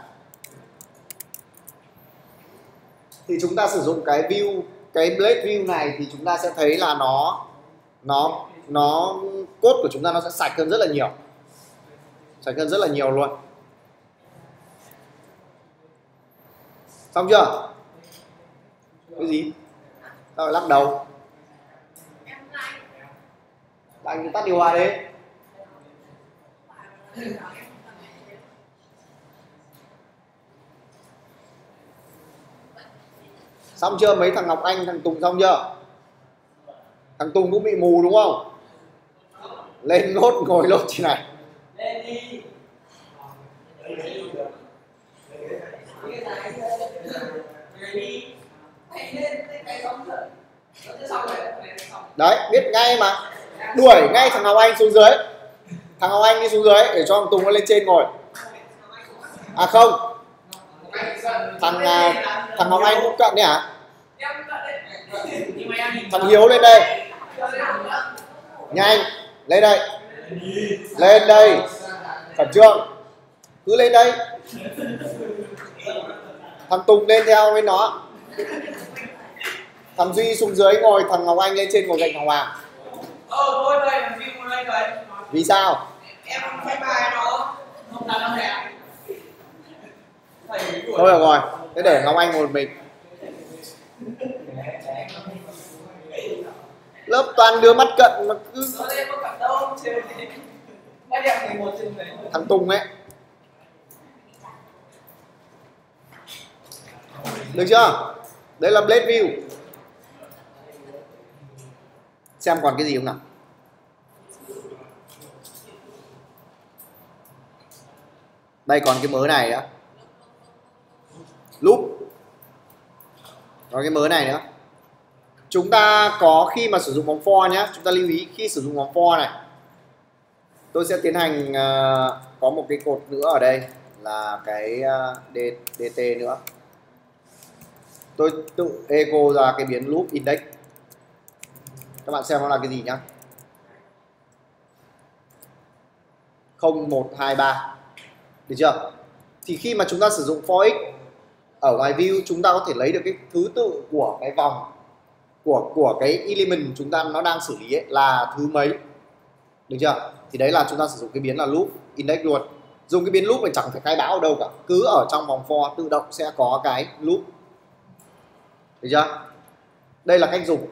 Thì chúng ta sử dụng cái view, cái blade view này thì chúng ta sẽ thấy là nó nó nó cốt của chúng ta nó sẽ sạch hơn rất là nhiều. Sạch hơn rất là nhiều luôn. Xong chưa? Cái gì? Sao lại lắc đầu? Anh tắt điều hòa đi xong chưa? Mấy thằng Ngọc Anh, thằng Tùng xong chưa? Thằng Tùng cũng bị mù đúng không? Lên nốt ngồi lốt chị này. Đấy, biết ngay mà đuổi ngay thằng Ngọc Anh xuống dưới. Thằng Ngọc Anh đi xuống dưới để cho thằng Tùng nó lên trên ngồi. À không. Thằng à, thằng Ngọc Anh cũng cận đấy hả? Thằng Hiếu lên đây. Nhanh, lên đây. Lên đây. Khẩn trương. Cứ lên đây. Thằng Tùng lên theo với nó thằng Duy xuống dưới ngồi, thằng Ngọc Anh lên trên ngồi cạnh thằng Hoàng ờ thôi đây làm phim đây đấy vì sao? Em phải bài nó không là nó đẹp. Thôi được rồi. Thế để Ngọc Anh ngồi một mình. Lớp toàn đứa mắt cận mà cứ nó đây có cả đâu chơi Nó đẹp 11 trên 10 thằng Tùng ấy. Được chưa? Đây là blade view xem còn cái gì không nào? Đây còn cái mớ này nữa. Loop còn cái mớ này nữa. Chúng ta có khi mà sử dụng vòng for nhé chúng ta lưu ý khi sử dụng vòng for này. Tôi sẽ tiến hành uh, có một cái cột nữa ở đây là cái ờ, uh, dt nữa. Tôi tự echo ra cái biến loop index các bạn xem nó là cái gì nhá. 0123 được chưa? Thì khi mà chúng ta sử dụng for x ở ngoài view chúng ta có thể lấy được cái thứ tự của cái vòng, của của cái element chúng ta nó đang xử lý ấy, là thứ mấy? Được chưa? Thì đấy là chúng ta sử dụng cái biến là loop index luôn. Dùng cái biến loop này chẳng phải khai báo ở đâu cả. Cứ ở trong vòng for tự động sẽ có cái loop. Được chưa? Đây là cách dùng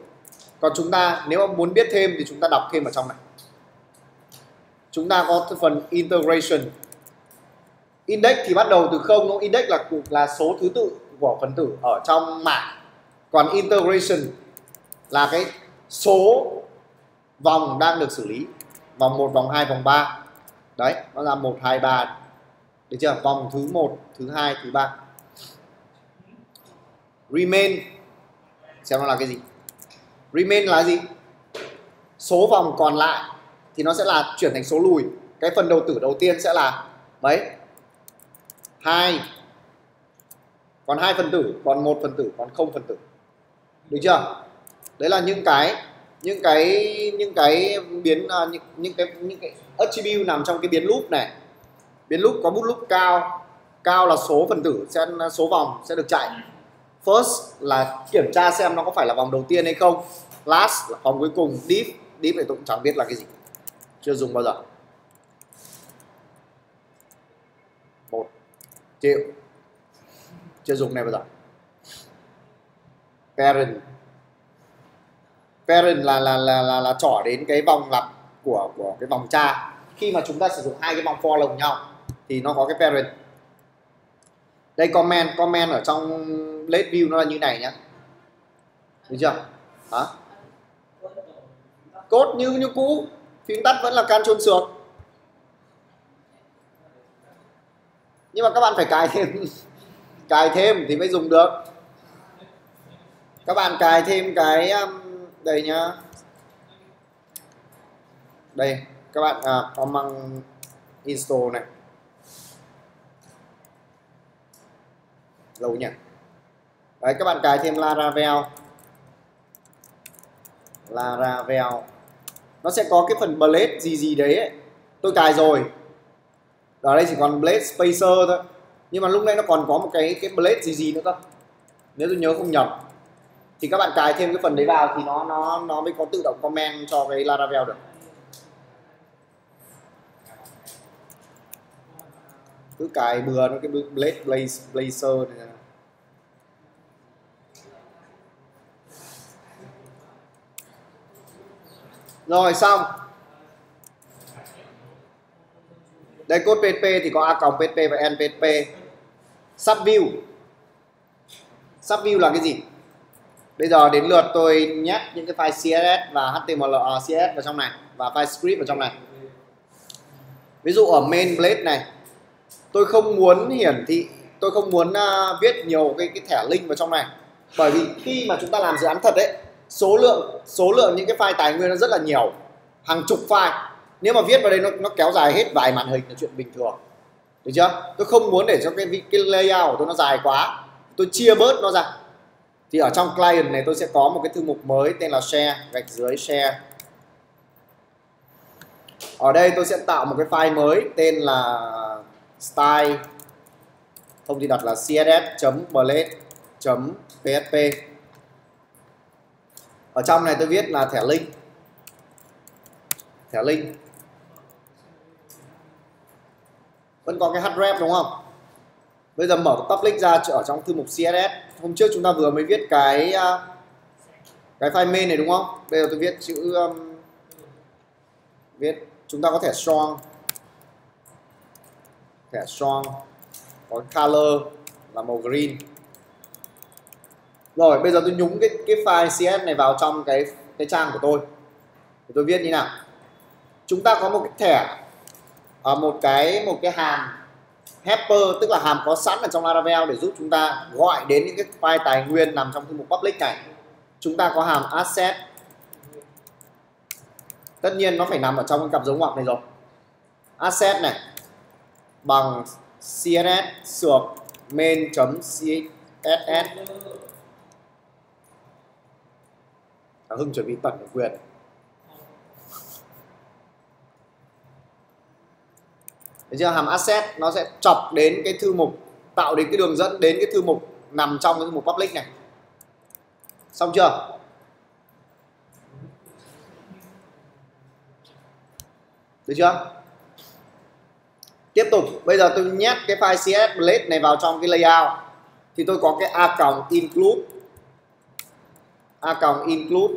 còn chúng ta nếu mà muốn biết thêm thì chúng ta đọc thêm ở trong này. Chúng ta có phần integration. Index thì bắt đầu từ không đúng index là là số thứ tự của phần tử ở trong mảng. Còn integration là cái số vòng đang được xử lý. Vòng 1, vòng 2, vòng 3 đấy nó là 1, 2, 3 được chưa? Vòng thứ 1, thứ 2, thứ 3 remain. Xem nó là cái gì? Remain là gì? Số vòng còn lại thì nó sẽ là chuyển thành số lùi. Cái phần đầu tử đầu tiên sẽ là mấy? Hai. Còn hai phần tử còn một phần tử còn không phần tử. Được chưa? Đấy là những cái những cái những cái biến à, những, những cái những cái attribute nằm trong cái biến loop này. Biến loop có bút loop cao. Cao là số phần tử sẽ số vòng sẽ được chạy first là kiểm tra xem nó có phải là vòng đầu tiên hay không. Last là vòng cuối cùng. Deep deep này tôi cũng chẳng biết là cái gì. Chưa dùng bao giờ. Một. Triệu chưa dùng này bao giờ. Parent. Parent là là là là, là trỏ đến cái vòng lặp của của cái vòng cha khi mà chúng ta sử dụng hai cái vòng for lồng nhau thì nó có cái parent đây comment comment ở trong late view nó là như này nhá. Được chưa? Hả cốt như như cũ phím tắt vẫn là can chôn sược. Nhưng mà các bạn phải cài thêm cài thêm thì mới dùng được. Các bạn cài thêm cái um, đây nhá. Đây các bạn à, command install này. Lâu nhỉ? Đấy, các bạn cài thêm laravel. Laravel. Nó sẽ có cái phần blade gì gì đấy ấy. tôi cài rồi. Ở đây chỉ còn blade spacer thôi. Nhưng mà lúc này nó còn có một cái cái blade gì gì nữa cơ. Nếu tôi nhớ không nhầm. Thì các bạn cài thêm cái phần đấy vào thì nó nó nó mới có tự động comment cho cái Laravel được. Cứ cài bừa nó cái blade blaze blazer này rồi xong. Đây code PHP thì có a còng PHP và n PHP subview subview là cái gì? Bây giờ đến lượt tôi nhét những cái file CSS và HTML à, CSS vào trong này và file script vào trong này. Ví dụ ở main blade này tôi không muốn hiển thị tôi không muốn uh, viết nhiều cái cái thẻ link vào trong này. Bởi vì khi mà chúng ta làm dự án thật đấy số lượng số lượng những cái file tài nguyên nó rất là nhiều hàng chục file. Nếu mà viết vào đây nó, nó kéo dài hết vài màn hình là chuyện bình thường. Được chưa? Tôi không muốn để cho cái cái layout của tôi nó dài quá. Tôi chia bớt nó ra. Thì ở trong client này tôi sẽ có một cái thư mục mới tên là share gạch dưới share. Ở đây tôi sẽ tạo một cái file mới tên là style. Thông tin đặt là css.blade.php ở trong này tôi viết là thẻ link. Thẻ link. Vẫn có cái href đúng không? Bây giờ mở public ra ở trong thư mục css. Hôm trước chúng ta vừa mới viết cái à, cái file main này đúng không? Bây giờ tôi viết chữ um, viết chúng ta có thể strong thẻ strong có color, là màu green. Rồi, bây giờ tôi nhúng cái cái file cs này vào trong cái cái trang của tôi. Thì tôi viết như nào. Chúng ta có một cái thẻ ở một cái một cái hàm helper tức là hàm có sẵn ở trong Laravel để giúp chúng ta gọi đến những cái file tài nguyên nằm trong thư mục public này. Chúng ta có hàm asset. Tất nhiên nó phải nằm ở trong cái cặp dấu ngoặc này rồi. Asset này bằng css sược main css Hưng chuẩn bị tận quyền Được chưa? Hàm asset nó sẽ chọc đến cái thư mục, tạo đến cái đường dẫn đến cái thư mục nằm trong cái thư mục public này. Xong chưa? Được chưa? Tiếp tục, bây giờ tôi nhét cái file css blade này vào trong cái layout. Thì tôi có cái a còng include. A còng include.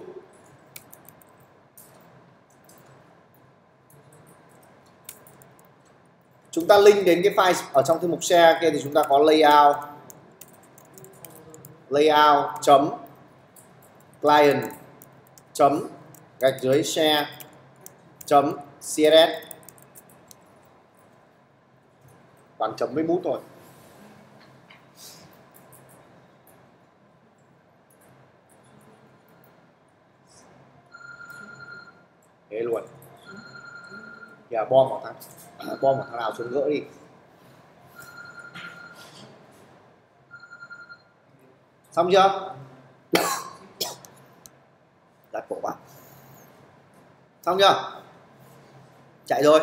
Chúng ta link đến cái file ở trong thư mục share kia thì chúng ta có layout. Layout chấm client chấm gạch dưới share chấm css bàn chấm với mút thôi. Thế luôn. Giờ bom một thằng bom một thằng nào xuống gỡ đi. Xong chưa? Đặt cổ vào. Xong chưa? Chạy rồi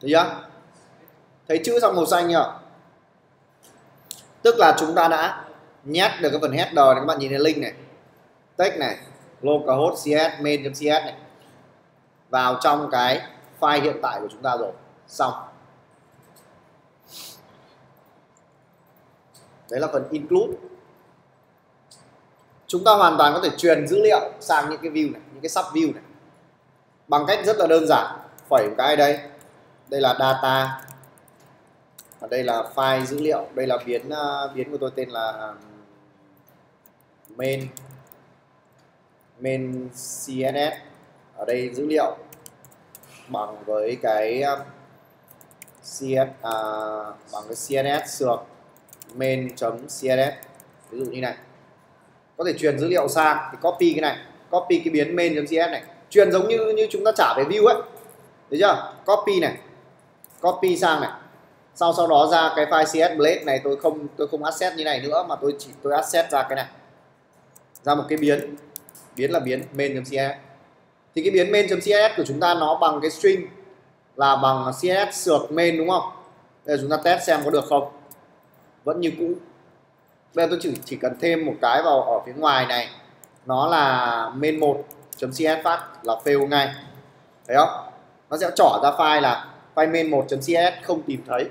thấy chưa? Thấy chữ trong màu xanh nhỉ tức là chúng ta đã nhét được cái phần header này, các bạn nhìn thấy link này. Text này localhost cs main.cs này. Vào trong cái file hiện tại của chúng ta rồi. Xong. Đấy là phần include. Chúng ta hoàn toàn có thể truyền dữ liệu sang những cái view này, những cái sub view này. Bằng cách rất là đơn giản. Phẩy một cái đây đây là data. Và đây là file dữ liệu. Đây là biến uh, biến của tôi tên là um, main main css ở đây dữ liệu bằng với cái um, cs à, bằng cái css sược main.css ví dụ như này. Có thể truyền dữ liệu sang thì copy cái này copy cái biến main.css này. Truyền giống như như chúng ta trả về view ấy. Thấy chưa? Copy này copy sang này. Sau sau đó ra cái file cs blade này, tôi không tôi không asset như này nữa, mà tôi chỉ, tôi asset ra cái này. Ra một cái biến. Biến là biến main.cs thì cái biến main.cs của chúng ta nó bằng cái string là bằng cs sượt main, đúng không? Bây giờ chúng ta test xem có được không. Vẫn như cũ. Bây giờ tôi chỉ chỉ cần thêm một cái vào ở phía ngoài này. Nó là main 1 .cs phát là fail ngay. Thấy không? Nó sẽ trỏ ra file là file 1.cs không tìm thấy.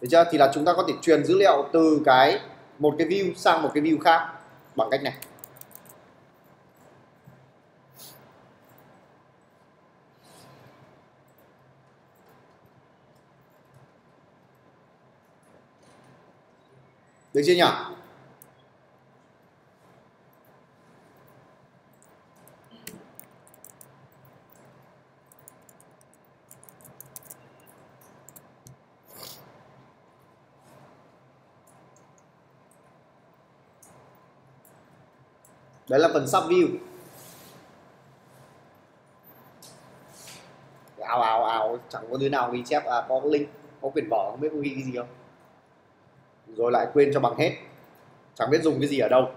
Được chưa? Thì là chúng ta có thể truyền dữ liệu từ cái một cái view sang một cái view khác bằng cách này. Được chưa nhỉ? Đấy là phần sub view. Ào ào ào, chẳng có đứa nào ghi chép à có link, có quyền bỏ, không biết có ghi cái gì không? Rồi lại quên cho bằng hết. Chẳng biết dùng cái gì ở đâu.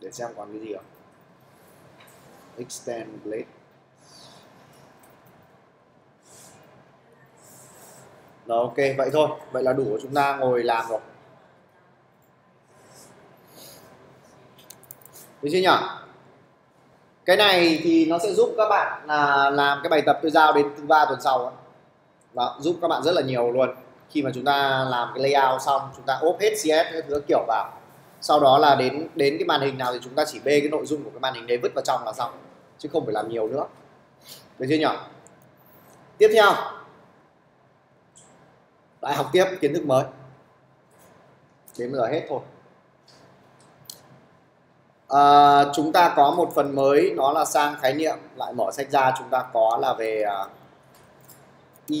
Để xem còn cái gì không? Extend blade. Rồi ok vậy thôi. Vậy là đủ chúng ta ngồi làm rồi. Được chưa nhỉ? Cái này thì nó sẽ giúp các bạn là làm cái bài tập tôi giao đến thứ ba tuần sau đó, giúp các bạn rất là nhiều luôn. Khi mà chúng ta làm cái layout xong chúng ta ốp hết CS các thứ kiểu vào. Sau đó là đến đến cái màn hình nào thì chúng ta chỉ bê cái nội dung của cái màn hình đấy vứt vào trong là xong chứ không phải làm nhiều nữa. Được chưa nhỉ? Tiếp theo lại học tiếp kiến thức mới. Đến bây giờ hết thôi. À, chúng ta có một phần mới nó là sang khái niệm lại mở sách ra. Chúng ta có là về uh, e,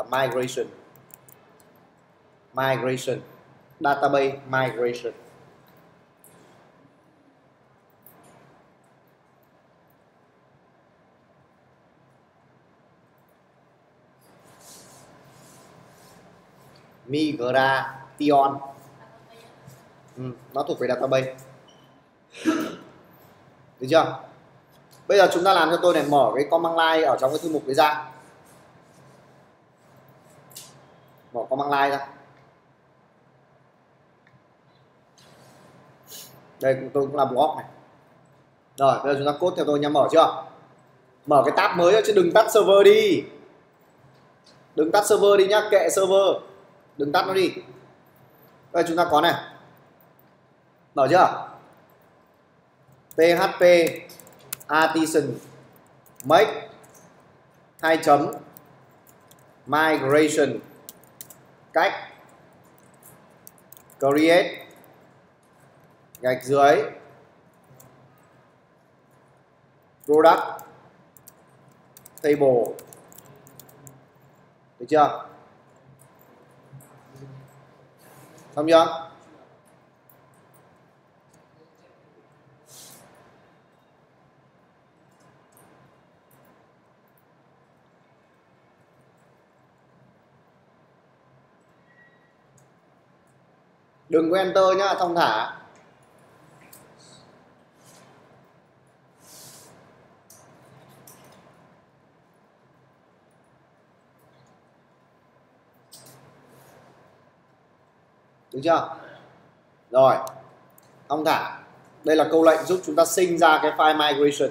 uh, migration. Migration. Database migration. Migration ừ, nó thuộc về database. Được chưa? Bây giờ chúng ta làm cho tôi này mở cái command line ở trong cái thư mục đấy ra. Mở command line ra. Đây tôi cũng làm block này. Rồi bây giờ chúng ta code theo tôi nha mở chưa? Mở cái tab mới chứ đừng tắt server đi. Đừng tắt server đi nhá kệ server đừng tắt nó đi. Đây, chúng ta có này. Mở chưa? Php artisan make hai chấm migration. Cách create gạch dưới. Product table. Được chưa? Xong chưa đừng có enter nhá thông thả. Được chưa? Rồi. Ông thả. Đây là câu lệnh giúp chúng ta sinh ra cái file migration.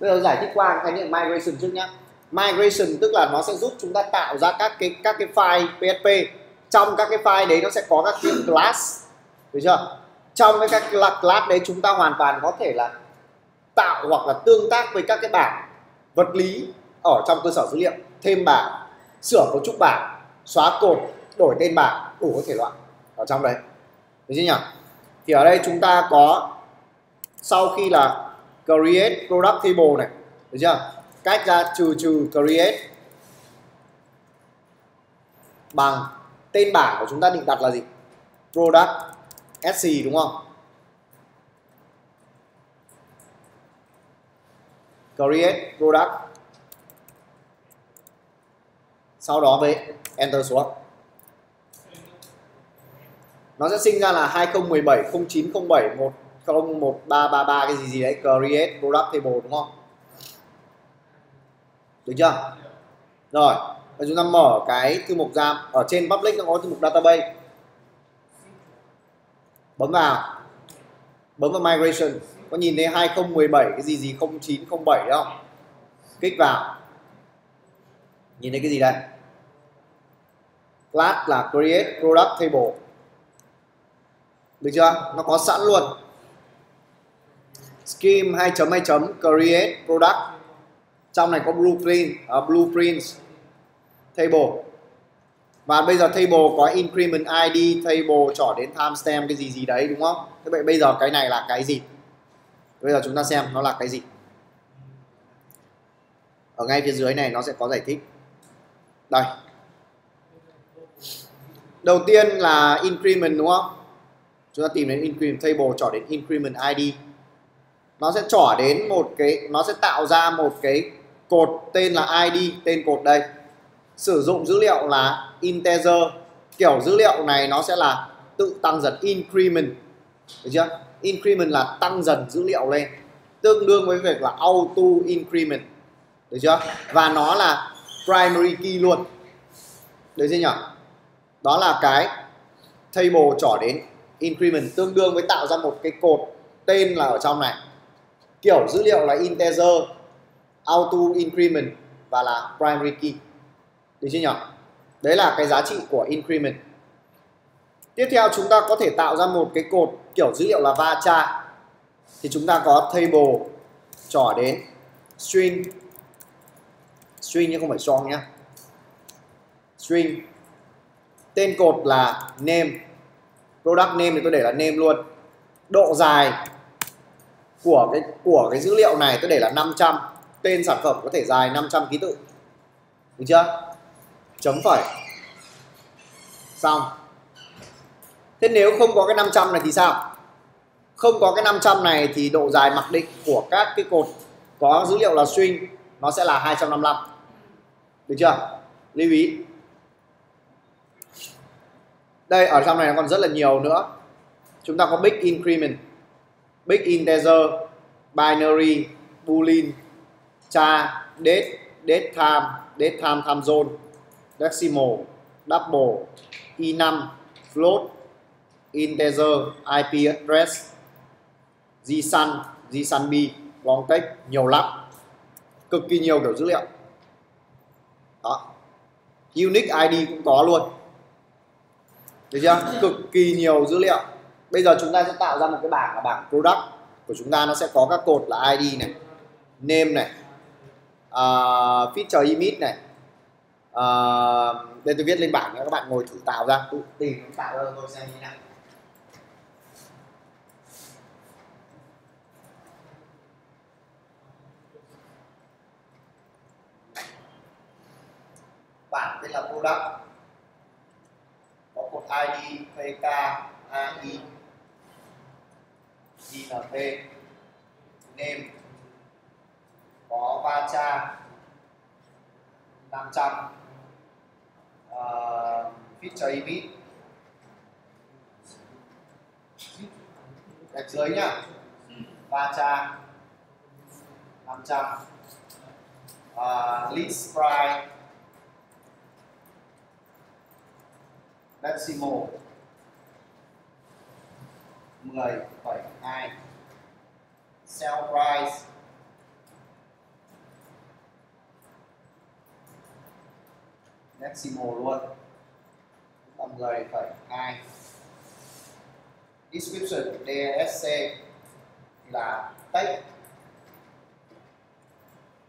Bây giờ giải thích qua khái niệm migration trước nhá. Migration tức là nó sẽ giúp chúng ta tạo ra các cái các cái file PHP trong các cái file đấy nó sẽ có các cái class. Được chưa? Trong cái, các class đấy chúng ta hoàn toàn có thể là tạo hoặc là tương tác với các cái bảng vật lý ở trong cơ sở dữ liệu. Thêm bảng, sửa cấu trúc bảng, xóa cột, đổi tên bảng, đủ các thể loại ở trong đấy. Được chưa nhỉ? Thì ở đây chúng ta có, sau khi là create product table này, được chưa? Cách ra trừ trừ create bằng tên bảng của chúng ta định đặt là gì? Product sc đúng không? Create product. Sau đó với enter xuống nó sẽ sinh ra là 2017 0907 101333 cái gì gì đấy, create product table, đúng không? Được chưa? Rồi và chúng ta mở cái thư mục ra. Ở trên public nó có thư mục database. Bấm vào. Bấm vào migration. Có nhìn thấy 2017 cái gì gì 0907 không? Kích vào. Nhìn thấy cái gì đây? Class là create product table được chưa? Nó có sẵn luôn. Scheme 2 chấm 2 chấm create product. Trong này có blueprint uh, blueprints table. Và bây giờ table có increment id table trỏ đến timestamp cái gì gì đấy đúng không? Thế vậy bây giờ cái này là cái gì? Bây giờ chúng ta xem nó là cái gì. Ở ngay phía dưới này nó sẽ có giải thích. Đây. Đầu tiên là increment đúng không? Chúng ta tìm đến increment table trỏ đến increment id nó sẽ trỏ đến một cái, nó sẽ tạo ra một cái cột tên là id tên cột đây. Sử dụng dữ liệu là integer. Kiểu dữ liệu này nó sẽ là tự tăng dần increment. Được chưa? Increment là tăng dần dữ liệu lên, tương đương với việc là auto increment. Được chưa? Và nó là primary key luôn. Được chưa nhỉ? Đó là cái table trỏ đến increment tương đương với tạo ra một cái cột tên là ở trong này. Kiểu dữ liệu là integer, auto increment và là primary key. Được chưa nhỉ? Đấy là cái giá trị của increment. Tiếp theo chúng ta có thể tạo ra một cái cột kiểu dữ liệu là varchar thì chúng ta có table trỏ đến, string. String nhưng không phải song nhé. String. Tên cột là name product name thì tôi để là name luôn. Độ dài của cái của cái dữ liệu này tôi để là 500 tên sản phẩm có thể dài 500 ký tự. Được chưa? Chấm phẩy. Xong. Thế nếu không có cái 500 này thì sao? Không có cái 500 này thì độ dài mặc định của các cái cột có dữ liệu là string, nó sẽ là 255 được chưa? Lưu ý đây, ở trong này nó còn rất là nhiều nữa. Chúng ta có big increment big integer binary boolean char date date time date time time zone, decimal, double e5 float integer ip address json gsun b, long text nhiều lắm. Cực kỳ nhiều kiểu dữ liệu. Đó. Unique id cũng có luôn được chưa? Cực kỳ nhiều dữ liệu. Bây giờ chúng ta sẽ tạo ra một cái bảng là bảng product của chúng ta. Nó sẽ có các cột là id này name này uh, feature image này. Uh, đây tôi viết lên bảng nữa các bạn ngồi thử tạo ra. Tự tìm tạo ra tôi xem như nào. Bảng tên là product có id pk ai INP name có va cha 500 uh, ờ, feature image. Gạch dưới nhá. Va cha 500 uh, list price decimal. 10,2 sell price. Decimal luôn. Là 10,2 description DSC là text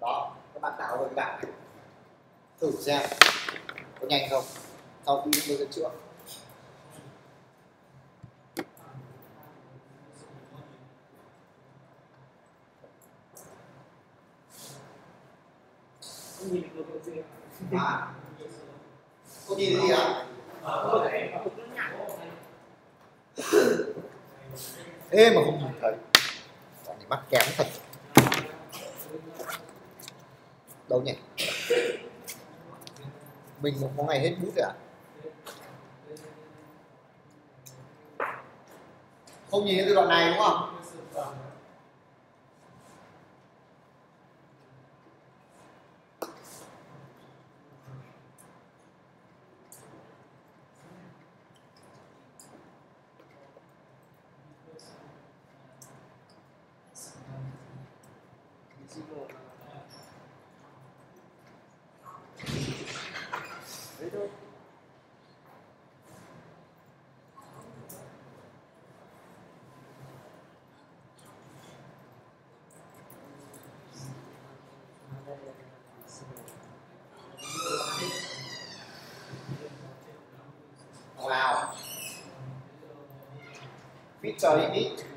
đó các bạn tạo với bạn thử xem có nhanh không? Sau khi tôi sẽ chữa được à có nhìn gì à ê, mà không nhìn thấy. Còn thì mắt kém thật. Đâu nhỉ? Mình một ngày hết bút rồi à không nhìn thấy từ đoạn này đúng không Đấy thôi. Wow. Feature image. cái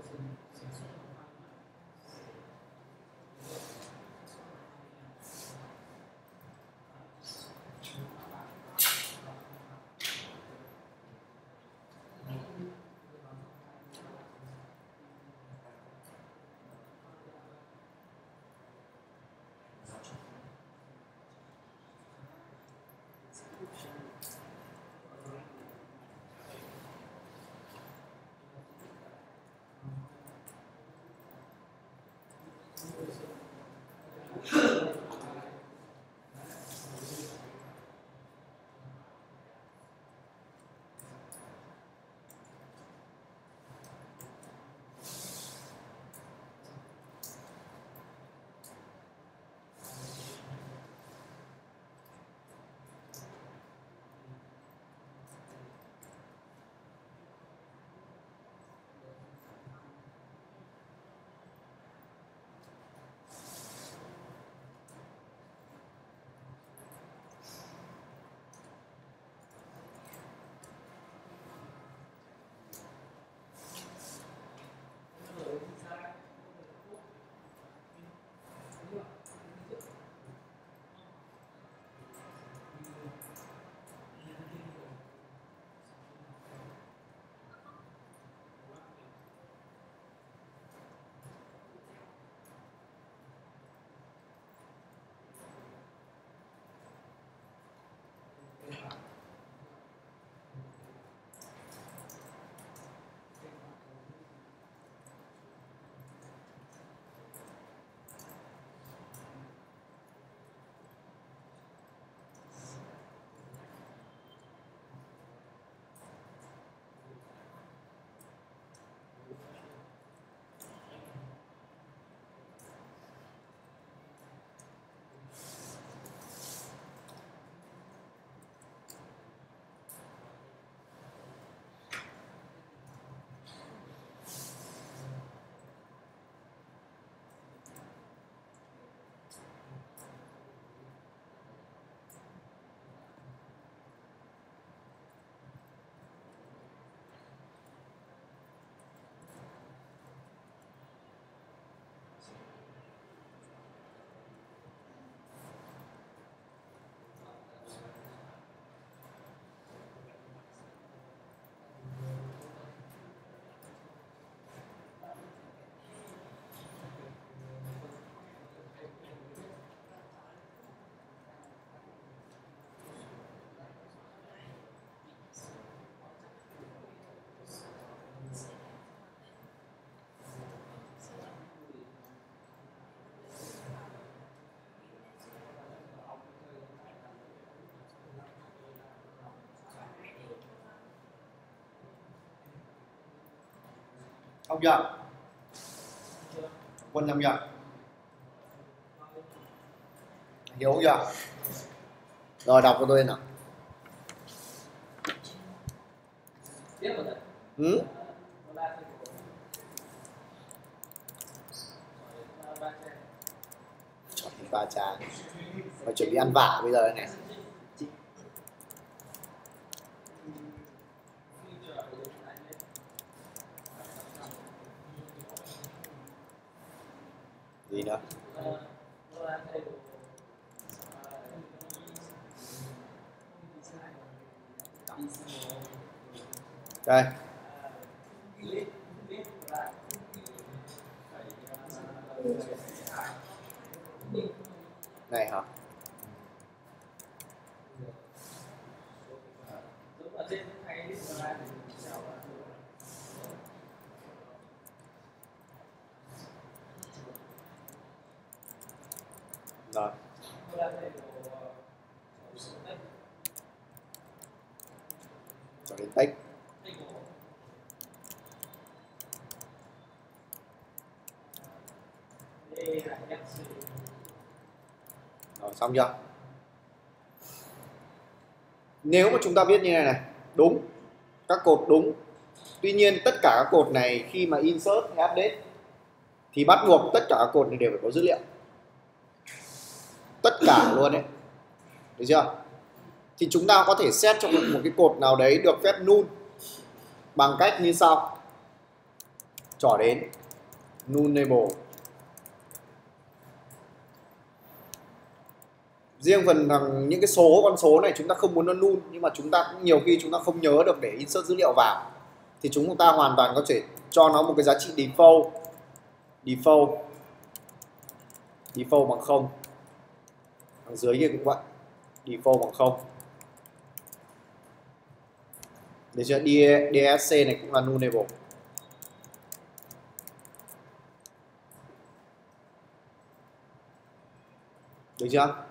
que. Ông chưa? Quân làm chưa? Hiểu không chưa? Rồi đọc cho tôi nào. Ừ? ba trà. Phải chuẩn bị ăn vả bây giờ này. Gì nữa? Đây. Này hả? Rồi. Cho đến tích. Rồi xong chưa? Nếu mà chúng ta viết như này này, đúng, các cột đúng. Tuy nhiên tất cả các cột này khi mà insert hay update thì bắt buộc tất cả các cột này đều phải có dữ liệu. Tất cả luôn đấy. Được chưa? Thì chúng ta có thể xét cho một một cái cột nào đấy được phép null bằng cách như sau. trỏ đến nullable riêng phần thằng, những cái số, con số này chúng ta không muốn nó null nhưng mà chúng ta cũng nhiều khi chúng ta không nhớ được để insert dữ liệu vào. Thì chúng ta hoàn toàn có thể cho nó một cái giá trị default. Default. Default bằng không. Đằng dưới kia cũng vậy. Default bằng không. Để cho DSC này cũng là nullable. Được chưa?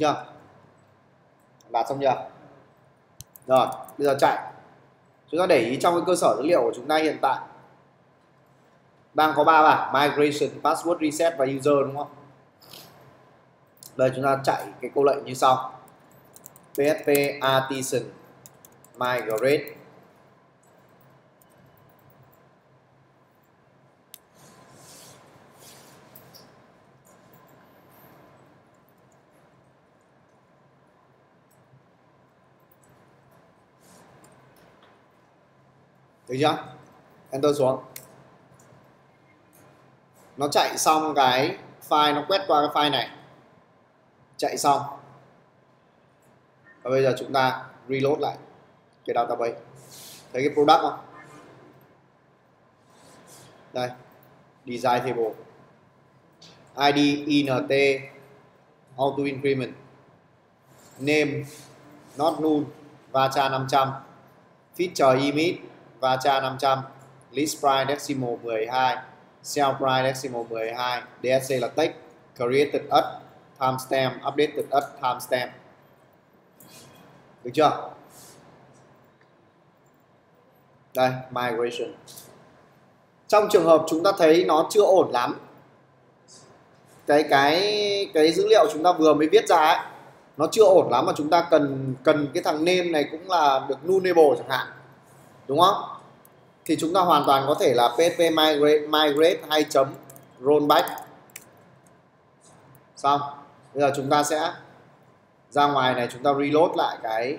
Chưa? Đạt xong chưa? Rồi, bây giờ chạy. Chúng ta để ý trong cái cơ sở dữ liệu của chúng ta hiện tại. Đang có ba bảng, migration, password reset và user đúng không? Đây, chúng ta chạy cái câu lệnh như sau. Php artisan migrate. Được chưa? Enter xuống. Nó chạy xong cái file, nó quét qua cái file này. Chạy xong. Và bây giờ chúng ta reload lại cái database. Thấy cái product không? Đây, design table. Id int auto increment. Name, not null vacha 500 feature emit Vacha 500 list price decimal 12 sell price decimal 12 DSC là text created at timestamp updated at timestamp. Được chưa? Đây migration. Trong trường hợp chúng ta thấy nó chưa ổn lắm cái cái cái dữ liệu chúng ta vừa mới viết ra ấy, nó chưa ổn lắm mà chúng ta cần cần cái thằng name này cũng là được nullable chẳng hạn đúng không? Thì chúng ta hoàn toàn có thể là php migrate, migrate hay chấm rollback. Xong. Bây giờ chúng ta sẽ ra ngoài này chúng ta reload lại cái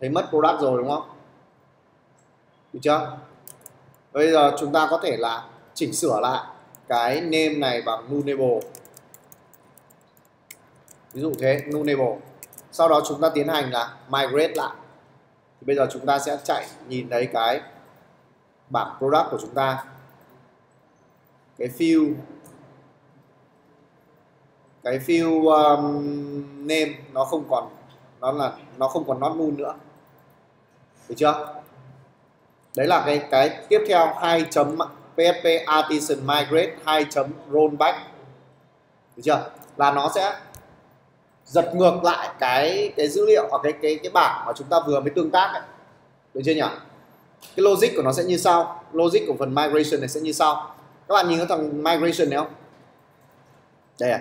thấy mất product rồi đúng không? Được chưa? Bây giờ chúng ta có thể là chỉnh sửa lại cái name này bằng nullable ví dụ thế nullable sau đó chúng ta tiến hành là migrate lại thì bây giờ chúng ta sẽ chạy nhìn thấy cái bảng product của chúng ta. Cái field cái field um, name nó không còn nó là nó không còn not null nữa. Được chưa? Đấy là cái cái tiếp theo hai chấm php artisan migrate hai chấm rollback. Được chưa? Là nó sẽ giật ngược lại cái cái dữ liệu hoặc cái cái cái bảng mà chúng ta vừa mới tương tác ấy. được chưa nhỉ? Cái logic của nó sẽ như sau. Logic của phần migration này sẽ như sau. Các bạn nhìn cái thằng migration này không? Đây à.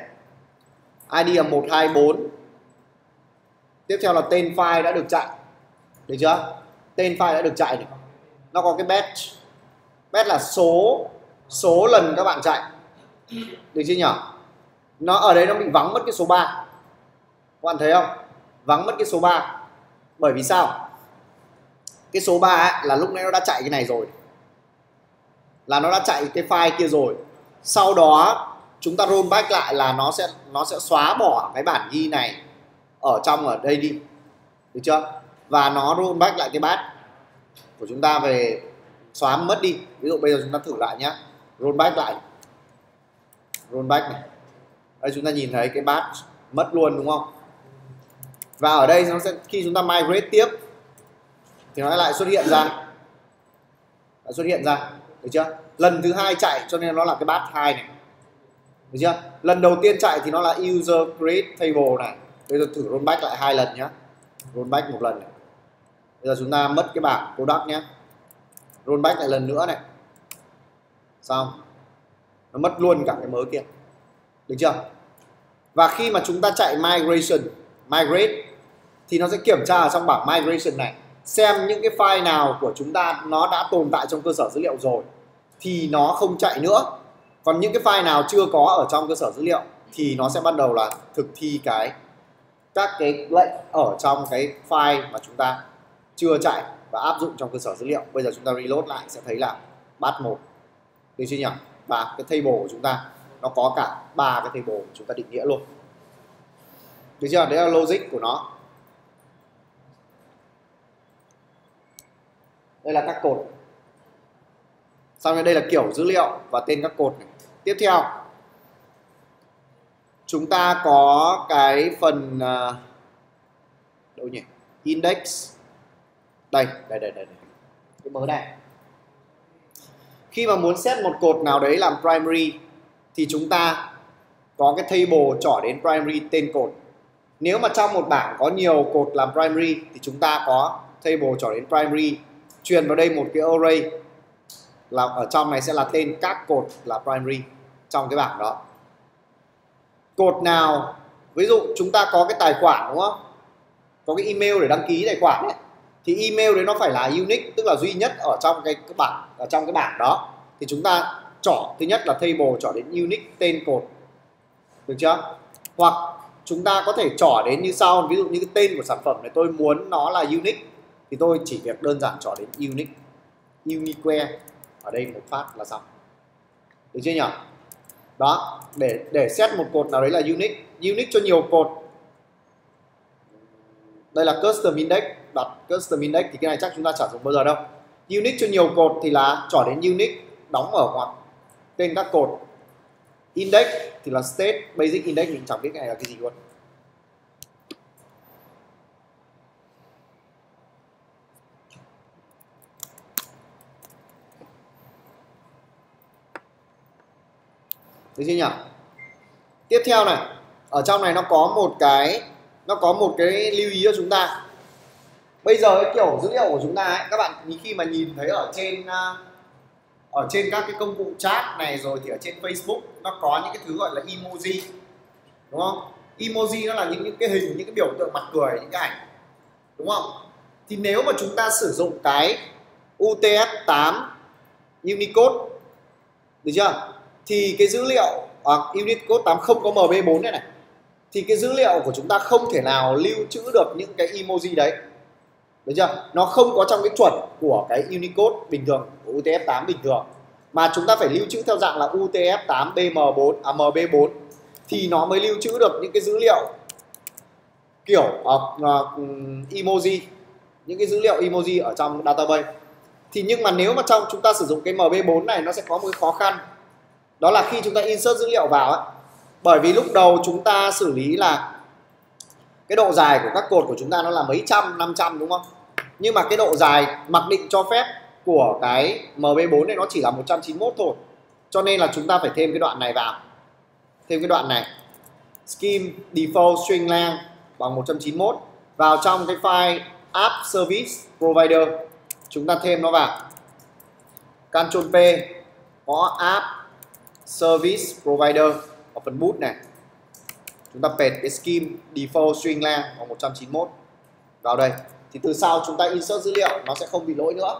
ID là 124 tiếp theo là tên file đã được chạy. Được chưa? Tên file đã được chạy này. nó có cái batch. Batch là số số lần các bạn chạy. Được chưa nhỉ? Nó, ở đây nó bị vắng mất cái số 3 các bạn thấy không? Vắng mất cái số 3 bởi vì sao? Cái số 3 ấy, là lúc nãy nó đã chạy cái này rồi. Là nó đã chạy cái file kia rồi. Sau đó chúng ta rollback lại là nó sẽ nó sẽ xóa bỏ cái bản ghi này ở trong ở đây đi. Được chưa? Và nó rollback lại cái bát của chúng ta về xóa mất đi. Ví dụ bây giờ chúng ta thử lại nhé rollback lại. Rollback này. Đây chúng ta nhìn thấy cái bát mất luôn đúng không? Và ở đây nó sẽ, khi chúng ta migrate tiếp, thì nó lại xuất hiện ra. Lại xuất hiện ra, được chưa? Lần thứ hai chạy, cho nên nó là cái bát hai này. Được chưa? Lần đầu tiên chạy thì nó là user create table này. Bây giờ thử rollback lại hai lần nhé rollback một lần này. bây giờ chúng ta mất cái bảng product nhé rollback lại lần nữa này. Xong. Nó mất luôn cả cái mới kia. Được chưa? Và khi mà chúng ta chạy migration, migrate thì nó sẽ kiểm tra ở trong bảng migration này, xem những cái file nào của chúng ta nó đã tồn tại trong cơ sở dữ liệu rồi thì nó không chạy nữa. Còn những cái file nào chưa có ở trong cơ sở dữ liệu thì nó sẽ bắt đầu là thực thi cái, các cái lệnh ở trong cái file mà chúng ta chưa chạy và áp dụng trong cơ sở dữ liệu. Bây giờ chúng ta reload lại sẽ thấy là batch một. Được chưa nhỉ? Và cái table của chúng ta nó có cả ba cái table chúng ta định nghĩa luôn. Được chưa? Đấy là logic của nó. Đây là các cột. Sau đây là kiểu dữ liệu và tên các cột này. tiếp theo chúng ta có cái phần à, đâu nhỉ? Index. Đây đây đây đây, đây. cái mớ này. Khi mà muốn xét một cột nào đấy làm primary thì chúng ta có cái table trỏ đến primary tên cột. Nếu mà trong một bảng có nhiều cột làm primary thì chúng ta có table trỏ đến primary truyền vào đây một cái array là ở trong này sẽ là tên các cột là primary trong cái bảng đó. Cột nào ví dụ chúng ta có cái tài khoản đúng không? Có cái email để đăng ký tài khoản ấy thì email đấy nó phải là unique tức là duy nhất ở trong cái, cái bảng ở trong cái bảng đó. Thì chúng ta chọn thứ nhất là table chọn đến unique tên cột được chưa? Hoặc chúng ta có thể chọn đến như sau ví dụ như cái tên của sản phẩm này tôi muốn nó là unique thì tôi chỉ việc đơn giản chọn đến unique unique ở đây một phát là xong. Được chưa nhỉ? Đó, để để xét một cột nào đấy là unique. Unique cho nhiều cột. Đây là custom index. Đặt custom index thì cái này chắc chúng ta chẳng dùng bao giờ đâu. Unique cho nhiều cột thì là chọn đến unique, đóng ở ngoặc tên các cột. Index thì là state basic index. Mình chẳng biết cái này là cái gì luôn. Được chưa nhỉ? Tiếp theo này, ở trong này nó có một cái nó có một cái lưu ý cho chúng ta. Bây giờ cái kiểu dữ liệu của chúng ta ấy, các bạn khi mà nhìn thấy ở trên à, ở trên các cái công cụ chat này rồi thì ở trên Facebook nó có những cái thứ gọi là emoji đúng không? Emoji nó là những, những cái hình, những cái biểu tượng mặt cười, những cái ảnh đúng không? Thì nếu mà chúng ta sử dụng cái UTF-8 Unicode được chưa? Thì cái dữ liệu à, Unicode 80 không có MB4 này này. Thì cái dữ liệu của chúng ta không thể nào lưu trữ được những cái emoji đấy. Được chưa? Nó không có trong cái chuẩn của cái Unicode bình thường của UTF-8 bình thường. Mà chúng ta phải lưu trữ theo dạng là UTF-8 BM4 à MB4 thì nó mới lưu trữ được những cái dữ liệu kiểu uh, uh, emoji. Những cái dữ liệu emoji ở trong database. Thì nhưng mà nếu mà trong chúng ta sử dụng cái MB4 này nó sẽ có một cái khó khăn đó là khi chúng ta insert dữ liệu vào ấy, bởi vì lúc đầu chúng ta xử lý là cái độ dài của các cột của chúng ta nó là mấy trăm 500 đúng không? Nhưng mà cái độ dài mặc định cho phép của cái MB4 này nó chỉ là 191 thôi. Cho nên là chúng ta phải thêm cái đoạn này vào. Thêm cái đoạn này. Scheme default string length bằng 191 vào trong cái file app service provider chúng ta thêm nó vào. Ctrl P có app service provider ở phần boot này. Chúng ta pệt cái scheme default string lang 191 vào đây. Thì từ sau chúng ta insert dữ liệu, nó sẽ không bị lỗi nữa.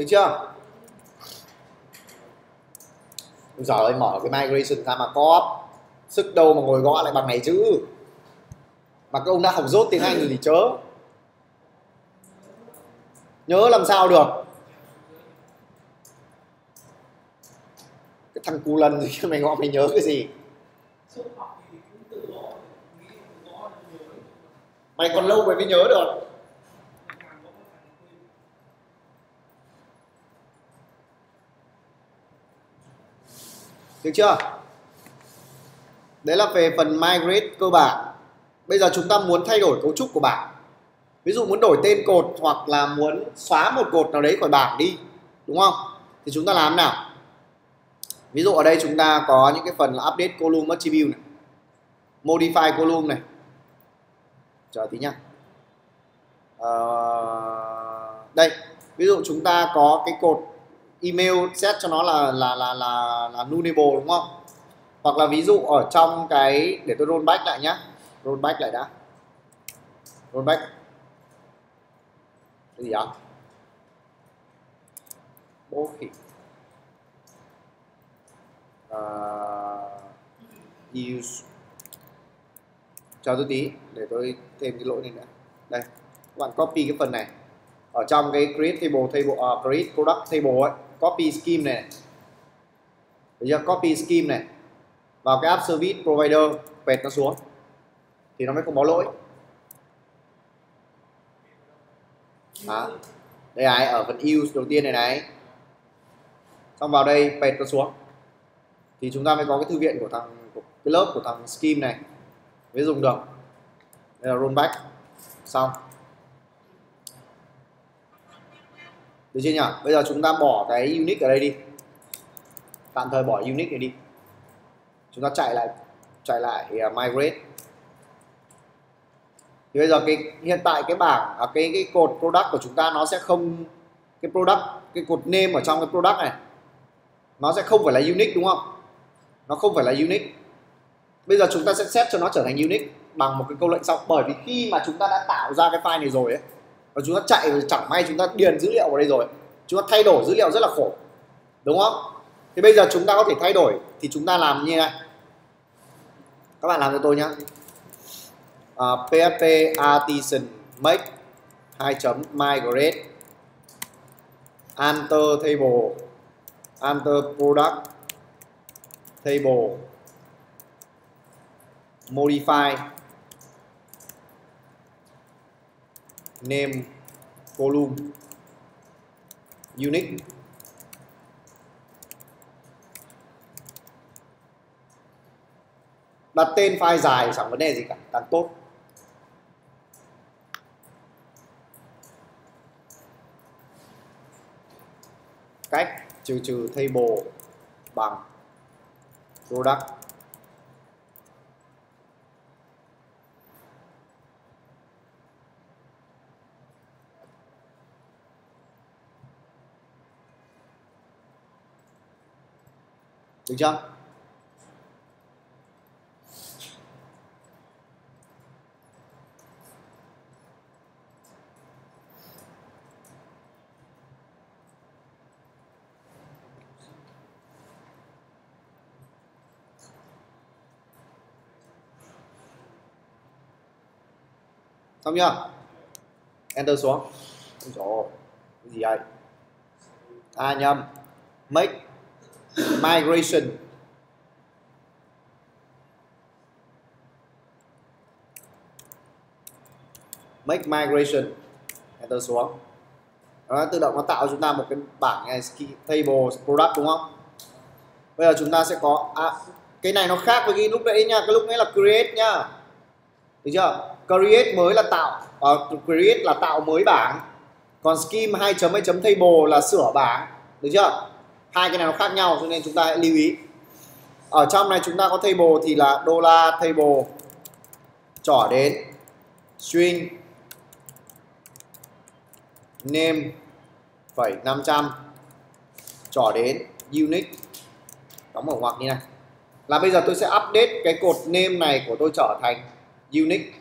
Được chưa? Giờ ơi, mở cái migration ra mà có sức đâu mà ngồi gõ lại bằng này chứ? Mà các ông đã học rốt tiếng Anh rồi thì chớ. Nhớ làm sao được? Cái thằng cù lần gì mày gọi mày nhớ cái gì? Mày còn lâu mày mới nhớ được Càng gõ càng quên được chưa? Đấy là về phần migrate cơ bản. Bây giờ chúng ta muốn thay đổi cấu trúc của bảng. Ví dụ muốn đổi tên cột hoặc là muốn xóa một cột nào đấy khỏi bảng đi đúng không? Thì chúng ta làm nào? Ví dụ ở đây chúng ta có những cái phần là update column attribute này modify column này. Chờ tí nhá. Ờ, đây ví dụ chúng ta có cái cột email set cho nó là là là là là nullable đúng không? Hoặc là ví dụ ở trong cái để tôi roll back lại nhá. Roll back lại đã. Rollback. Cái gì ạ? Bố khỉ. Uh, use. Chờ tôi tí để tôi thêm cái lỗi này nữa. Đây các bạn copy cái phần này. Ở trong cái create table table à, uh, create product table ấy copy scheme này Được chưa? copy scheme này. Vào cái app service provider, quẹt nó xuống, thì nó mới không báo lỗi. À đây này, ở phần use đầu tiên này này. Xong vào đây, quẹt nó xuống. Thì chúng ta mới có cái thư viện của thằng, của cái lớp của thằng scheme này. Mới dùng được. Đây là rollback. Xong. Được chưa nhỉ? Bây giờ chúng ta bỏ cái unique ở đây đi. Tạm thời bỏ unique này đi. Chúng ta chạy lại chạy lại uh, migrate. Thì bây giờ cái hiện tại cái bảng ở cái cái cột product của chúng ta nó sẽ không cái product cái cột name ở trong cái product này nó sẽ không phải là unique đúng không? Nó không phải là unique. Bây giờ chúng ta sẽ set cho nó trở thành unique bằng một cái câu lệnh sau. Bởi vì khi mà chúng ta đã tạo ra cái file này rồi ấy và chúng ta chạy rồi chẳng may chúng ta điền dữ liệu vào đây rồi. Chúng ta thay đổi dữ liệu rất là khổ. Đúng không? Thì bây giờ chúng ta có thể thay đổi thì chúng ta làm như này. Các bạn làm cho tôi nhé uh, à, php artisan make 2 chấm migrate. Enter table. Enter product table. Modify. Name column unique đặt tên file dài chẳng vấn đề gì cả càng tốt. Cách trừ trừ table bằng product. Được chưa? Xong chưa? Enter xuống. Ôi trời ơi, cái gì vậy? à nhầm. Make migration. Make migration. Enter xuống nó tự động nó tạo cho chúng ta một cái bảng này table product đúng không? Bây giờ chúng ta sẽ có à, cái này nó khác với cái lúc nãy nha cái lúc nãy là create nhá được chưa? Create mới là tạo uh, create là tạo mới bảng. Còn scheme 2 chấm 2 chấm table là sửa bảng. Được chưa? Hai cái này nó khác nhau, cho nên chúng ta hãy lưu ý. Ở trong này chúng ta có table thì là đô la table, trỏ đến, string, name phẩy 500 trỏ đến unique đóng ở ngoặc như này. Là bây giờ tôi sẽ update cái cột name này của tôi trở thành unique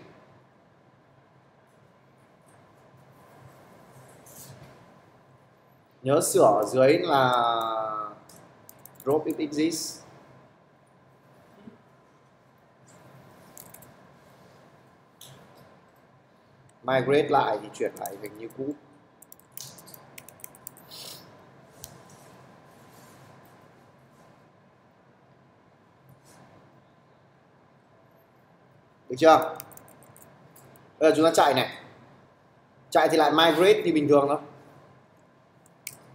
nhớ sửa ở dưới là drop it exists migrate lại thì chuyển lại thành như cũ. Được chưa? Bây giờ chúng ta chạy này. Chạy thì lại migrate như bình thường thôi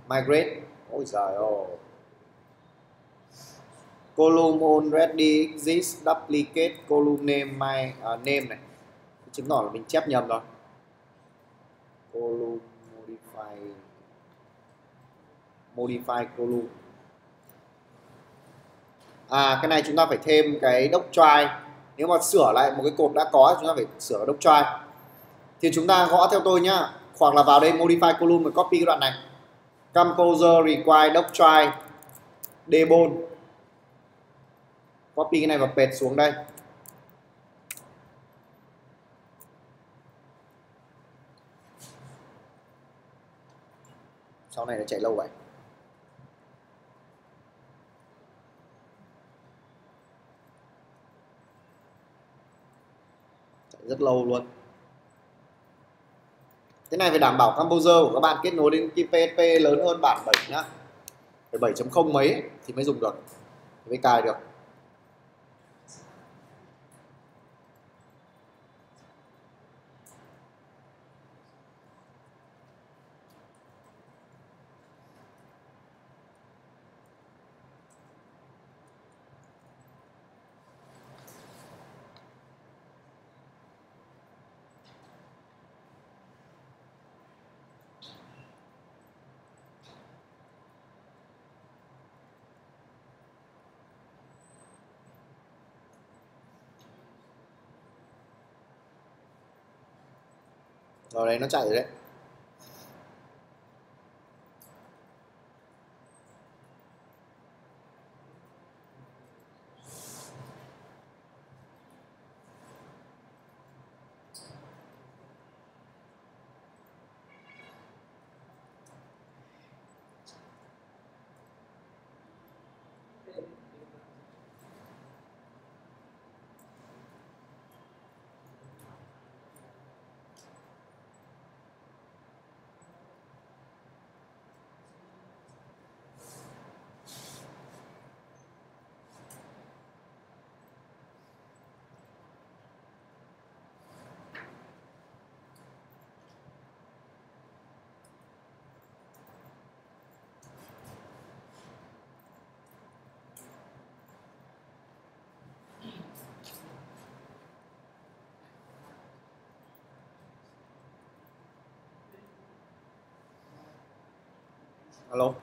migrate. Ôi giời ơi. Column already exist duplicate column name my uh, name này. Chứng tỏ là mình chép nhầm rồi. Column modify. Modify column. À cái này chúng ta phải thêm cái doctrine nếu mà sửa lại một cái cột đã có chúng ta phải sửa cái try thì chúng ta gõ theo tôi nhá. Hoặc là vào đây modify column và copy cái đoạn này composer require doctrine debone copy cái này và pệt xuống đây. Sau này nó chạy lâu vậy? Chạy rất lâu luôn cái này phải đảm bảo composer của các bạn kết nối đến cái PHP lớn hơn bản 7 nhá. 7.0 mấy thì mới dùng được. Mới cài được. Rồi đấy nó chạy rồi đấy hello.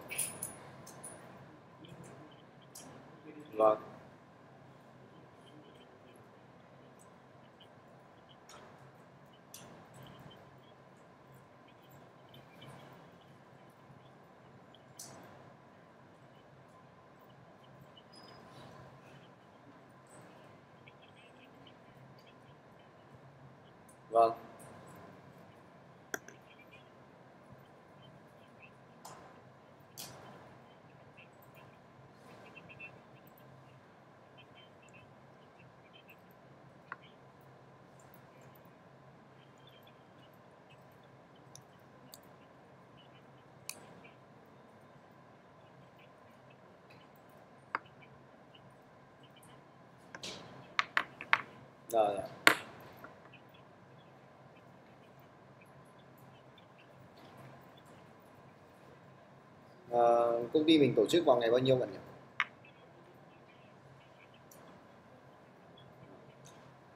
Rồi. À, công ty mình tổ chức vào ngày bao nhiêu bạn nhỉ?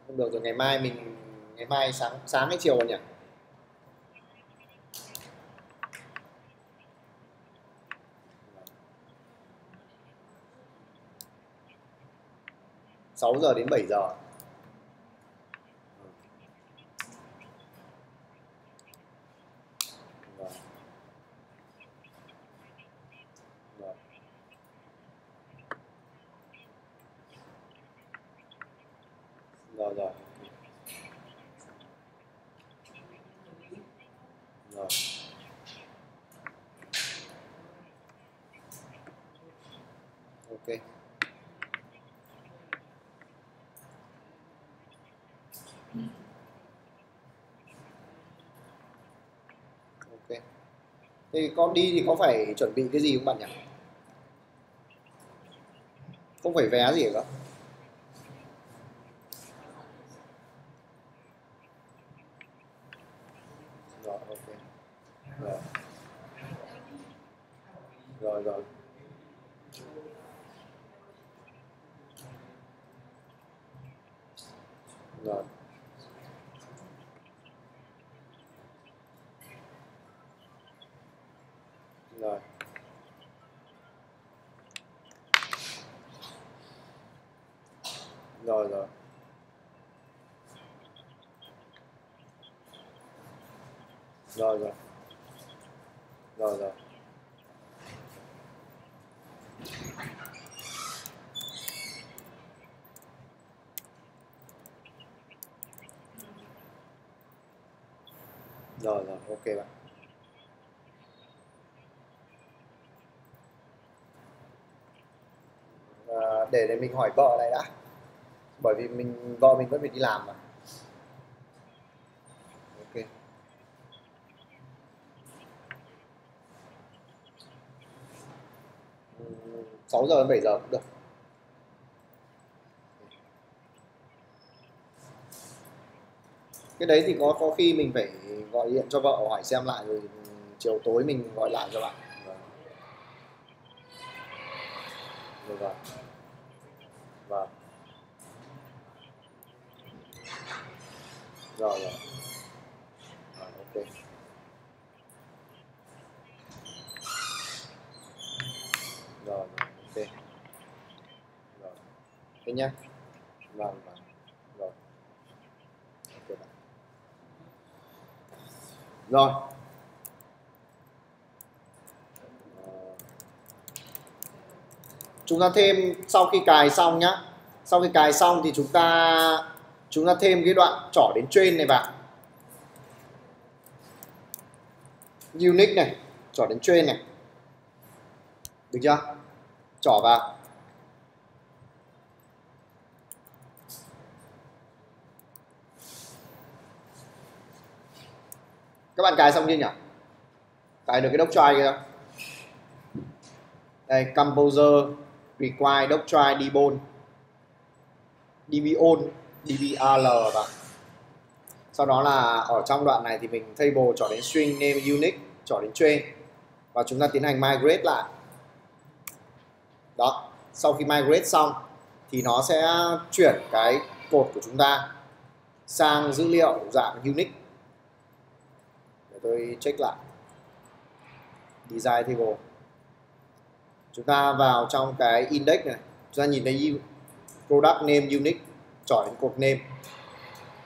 Không được rồi ngày mai mình ngày mai sáng sáng hay chiều bạn nhỉ? sáu giờ đến 7 giờ Vâng. Vâng rồi. Rồi. Ok. Ok. Thì con đi thì có phải chuẩn bị cái gì không bạn nhỉ? Không phải vé gì cả. Ok bạn. À, để để mình hỏi vợ này đã. Bởi vì mình vợ mình vẫn phải đi làm mà. Ok. Ừ, sáu giờ đến bảy giờ cũng được. Cái đấy thì có có khi mình phải gọi điện cho vợ hỏi xem lại rồi chiều tối mình gọi lại cho bạn. Vâng. Vâng. Rồi vâng. Rồi rồi. Rồi, ok. Rồi rồi ok. Rồi thế nhá. Vâng vâng rồi ok bạn rồi. Chúng ta thêm, sau khi cài xong nhá. Sau khi cài xong thì chúng ta chúng ta thêm cái đoạn trỏ đến trên này vào. Unique này, trỏ đến trên này. Được chưa? Trỏ vào. Các bạn cài xong chưa nhỉ? Cài được cái doctrine kia không? Đây, composer require doctrine debone dbon dbal và sau đó là ở trong đoạn này thì mình table chọn đến string name unique chọn đến train và chúng ta tiến hành migrate lại. Đó, sau khi migrate xong thì nó sẽ chuyển cái cột của chúng ta sang dữ liệu dạng unique tôi check lại. Design table. Chúng ta vào trong cái index này. Chúng ta nhìn thấy product name unique chọn đến cột name.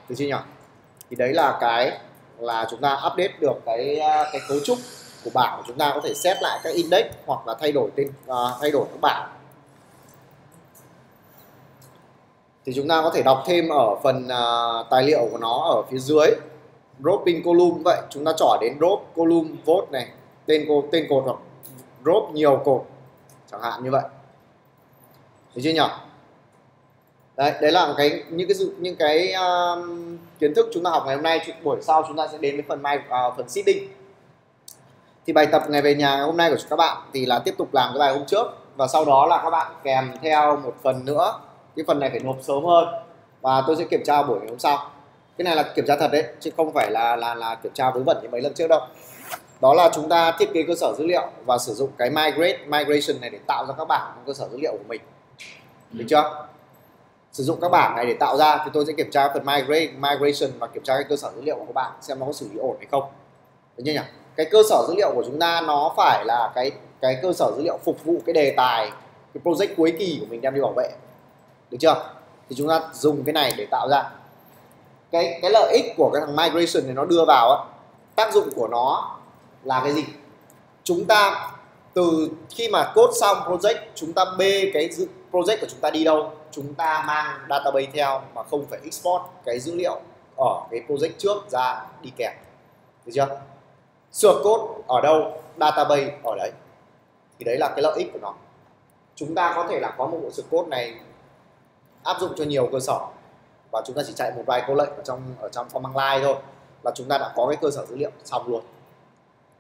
Được chưa nhỉ? Thì đấy là cái là chúng ta update được cái cái cấu trúc của bảng. Của chúng ta có thể xét lại các index hoặc là thay đổi tên uh, thay đổi các bảng. Thì chúng ta có thể đọc thêm ở phần uh, tài liệu của nó ở phía dưới dropping column vậy. Chúng ta trỏ đến drop column vote này. Tên cô tên cột hoặc drop nhiều cột. Chẳng hạn như vậy. Thấy chưa nhỉ? Đấy đấy là cái những cái những cái um, kiến thức chúng ta học ngày hôm nay. Buổi sau chúng ta sẽ đến với phần mai uh, phần seeding. Thì bài tập ngày về nhà ngày hôm nay của các bạn thì là tiếp tục làm cái bài hôm trước. Và sau đó là các bạn kèm theo một phần nữa. Cái phần này phải nộp sớm hơn. Và tôi sẽ kiểm tra buổi ngày hôm sau cái này là kiểm tra thật đấy chứ không phải là là là kiểm tra vớ vẩn như mấy lần trước đâu. Đó là chúng ta thiết kế cơ sở dữ liệu và sử dụng cái migrate migration này để tạo ra các bảng trong cơ sở dữ liệu của mình. Được chưa? Sử dụng các bảng này để tạo ra thì tôi sẽ kiểm tra phần migrate migration và kiểm tra cái cơ sở dữ liệu của các bạn xem nó có xử lý ổn hay không. Được chưa nhỉ? Cái cơ sở dữ liệu của chúng ta nó phải là cái cái cơ sở dữ liệu phục vụ cái đề tài cái project cuối kỳ của mình đem đi bảo vệ. Được chưa? Thì chúng ta dùng cái này để tạo ra cái cái lợi ích của cái thằng migration này nó đưa vào á, tác dụng của nó là cái gì? Chúng ta từ khi mà code xong project, chúng ta bê cái project của chúng ta đi đâu? Chúng ta mang database theo mà không phải export cái dữ liệu ở cái project trước ra đi kèm. Được chưa? Sửa code ở đâu? Database ở đấy. Thì đấy là cái lợi ích của nó. Chúng ta có thể là có một bộ sửa code này áp dụng cho nhiều cơ sở và chúng ta chỉ chạy một vài câu lệnh ở trong ở trong form online thôi. Là chúng ta đã có cái cơ sở dữ liệu xong luôn.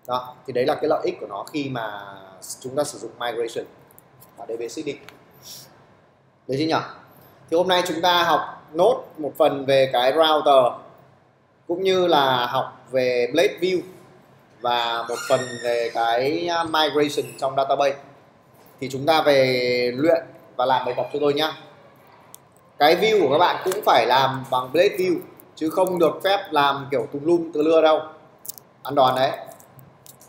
Đó, thì đấy là cái lợi ích của nó khi mà chúng ta sử dụng migration. Ở DB6D được chưa nhỉ? Thì hôm nay chúng ta học nốt một phần về cái router, cũng như là học về blade view và một phần về cái à, migration trong database. Thì chúng ta về luyện và làm bài tập cho tôi nhá cái view của các bạn cũng phải làm bằng blade view, chứ không được phép làm kiểu tùm lum tự lưa đâu. Ăn đòn đấy.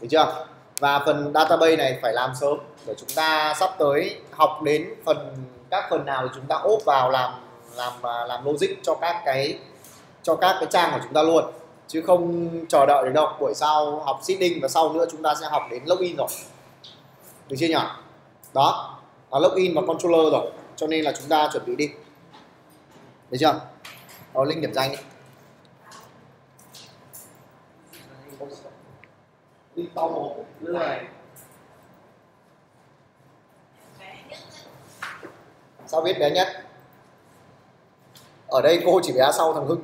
Được chưa? Và phần database này phải làm sớm để chúng ta sắp tới học đến phần, các phần nào thì chúng ta ốp vào làm làm làm logic cho các cái, cho các cái trang của chúng ta luôn. Chứ không chờ đợi đến đâu. Buổi sau học seeding và sau nữa chúng ta sẽ học đến login rồi. Được chưa nhỉ? Đó. Là login và controller rồi. Cho nên là chúng ta chuẩn bị đi được chưa? Rồi link điểm danh đi. Link to lười sao biết bé nhất? Ở đây cô chỉ bé sau thằng hưng.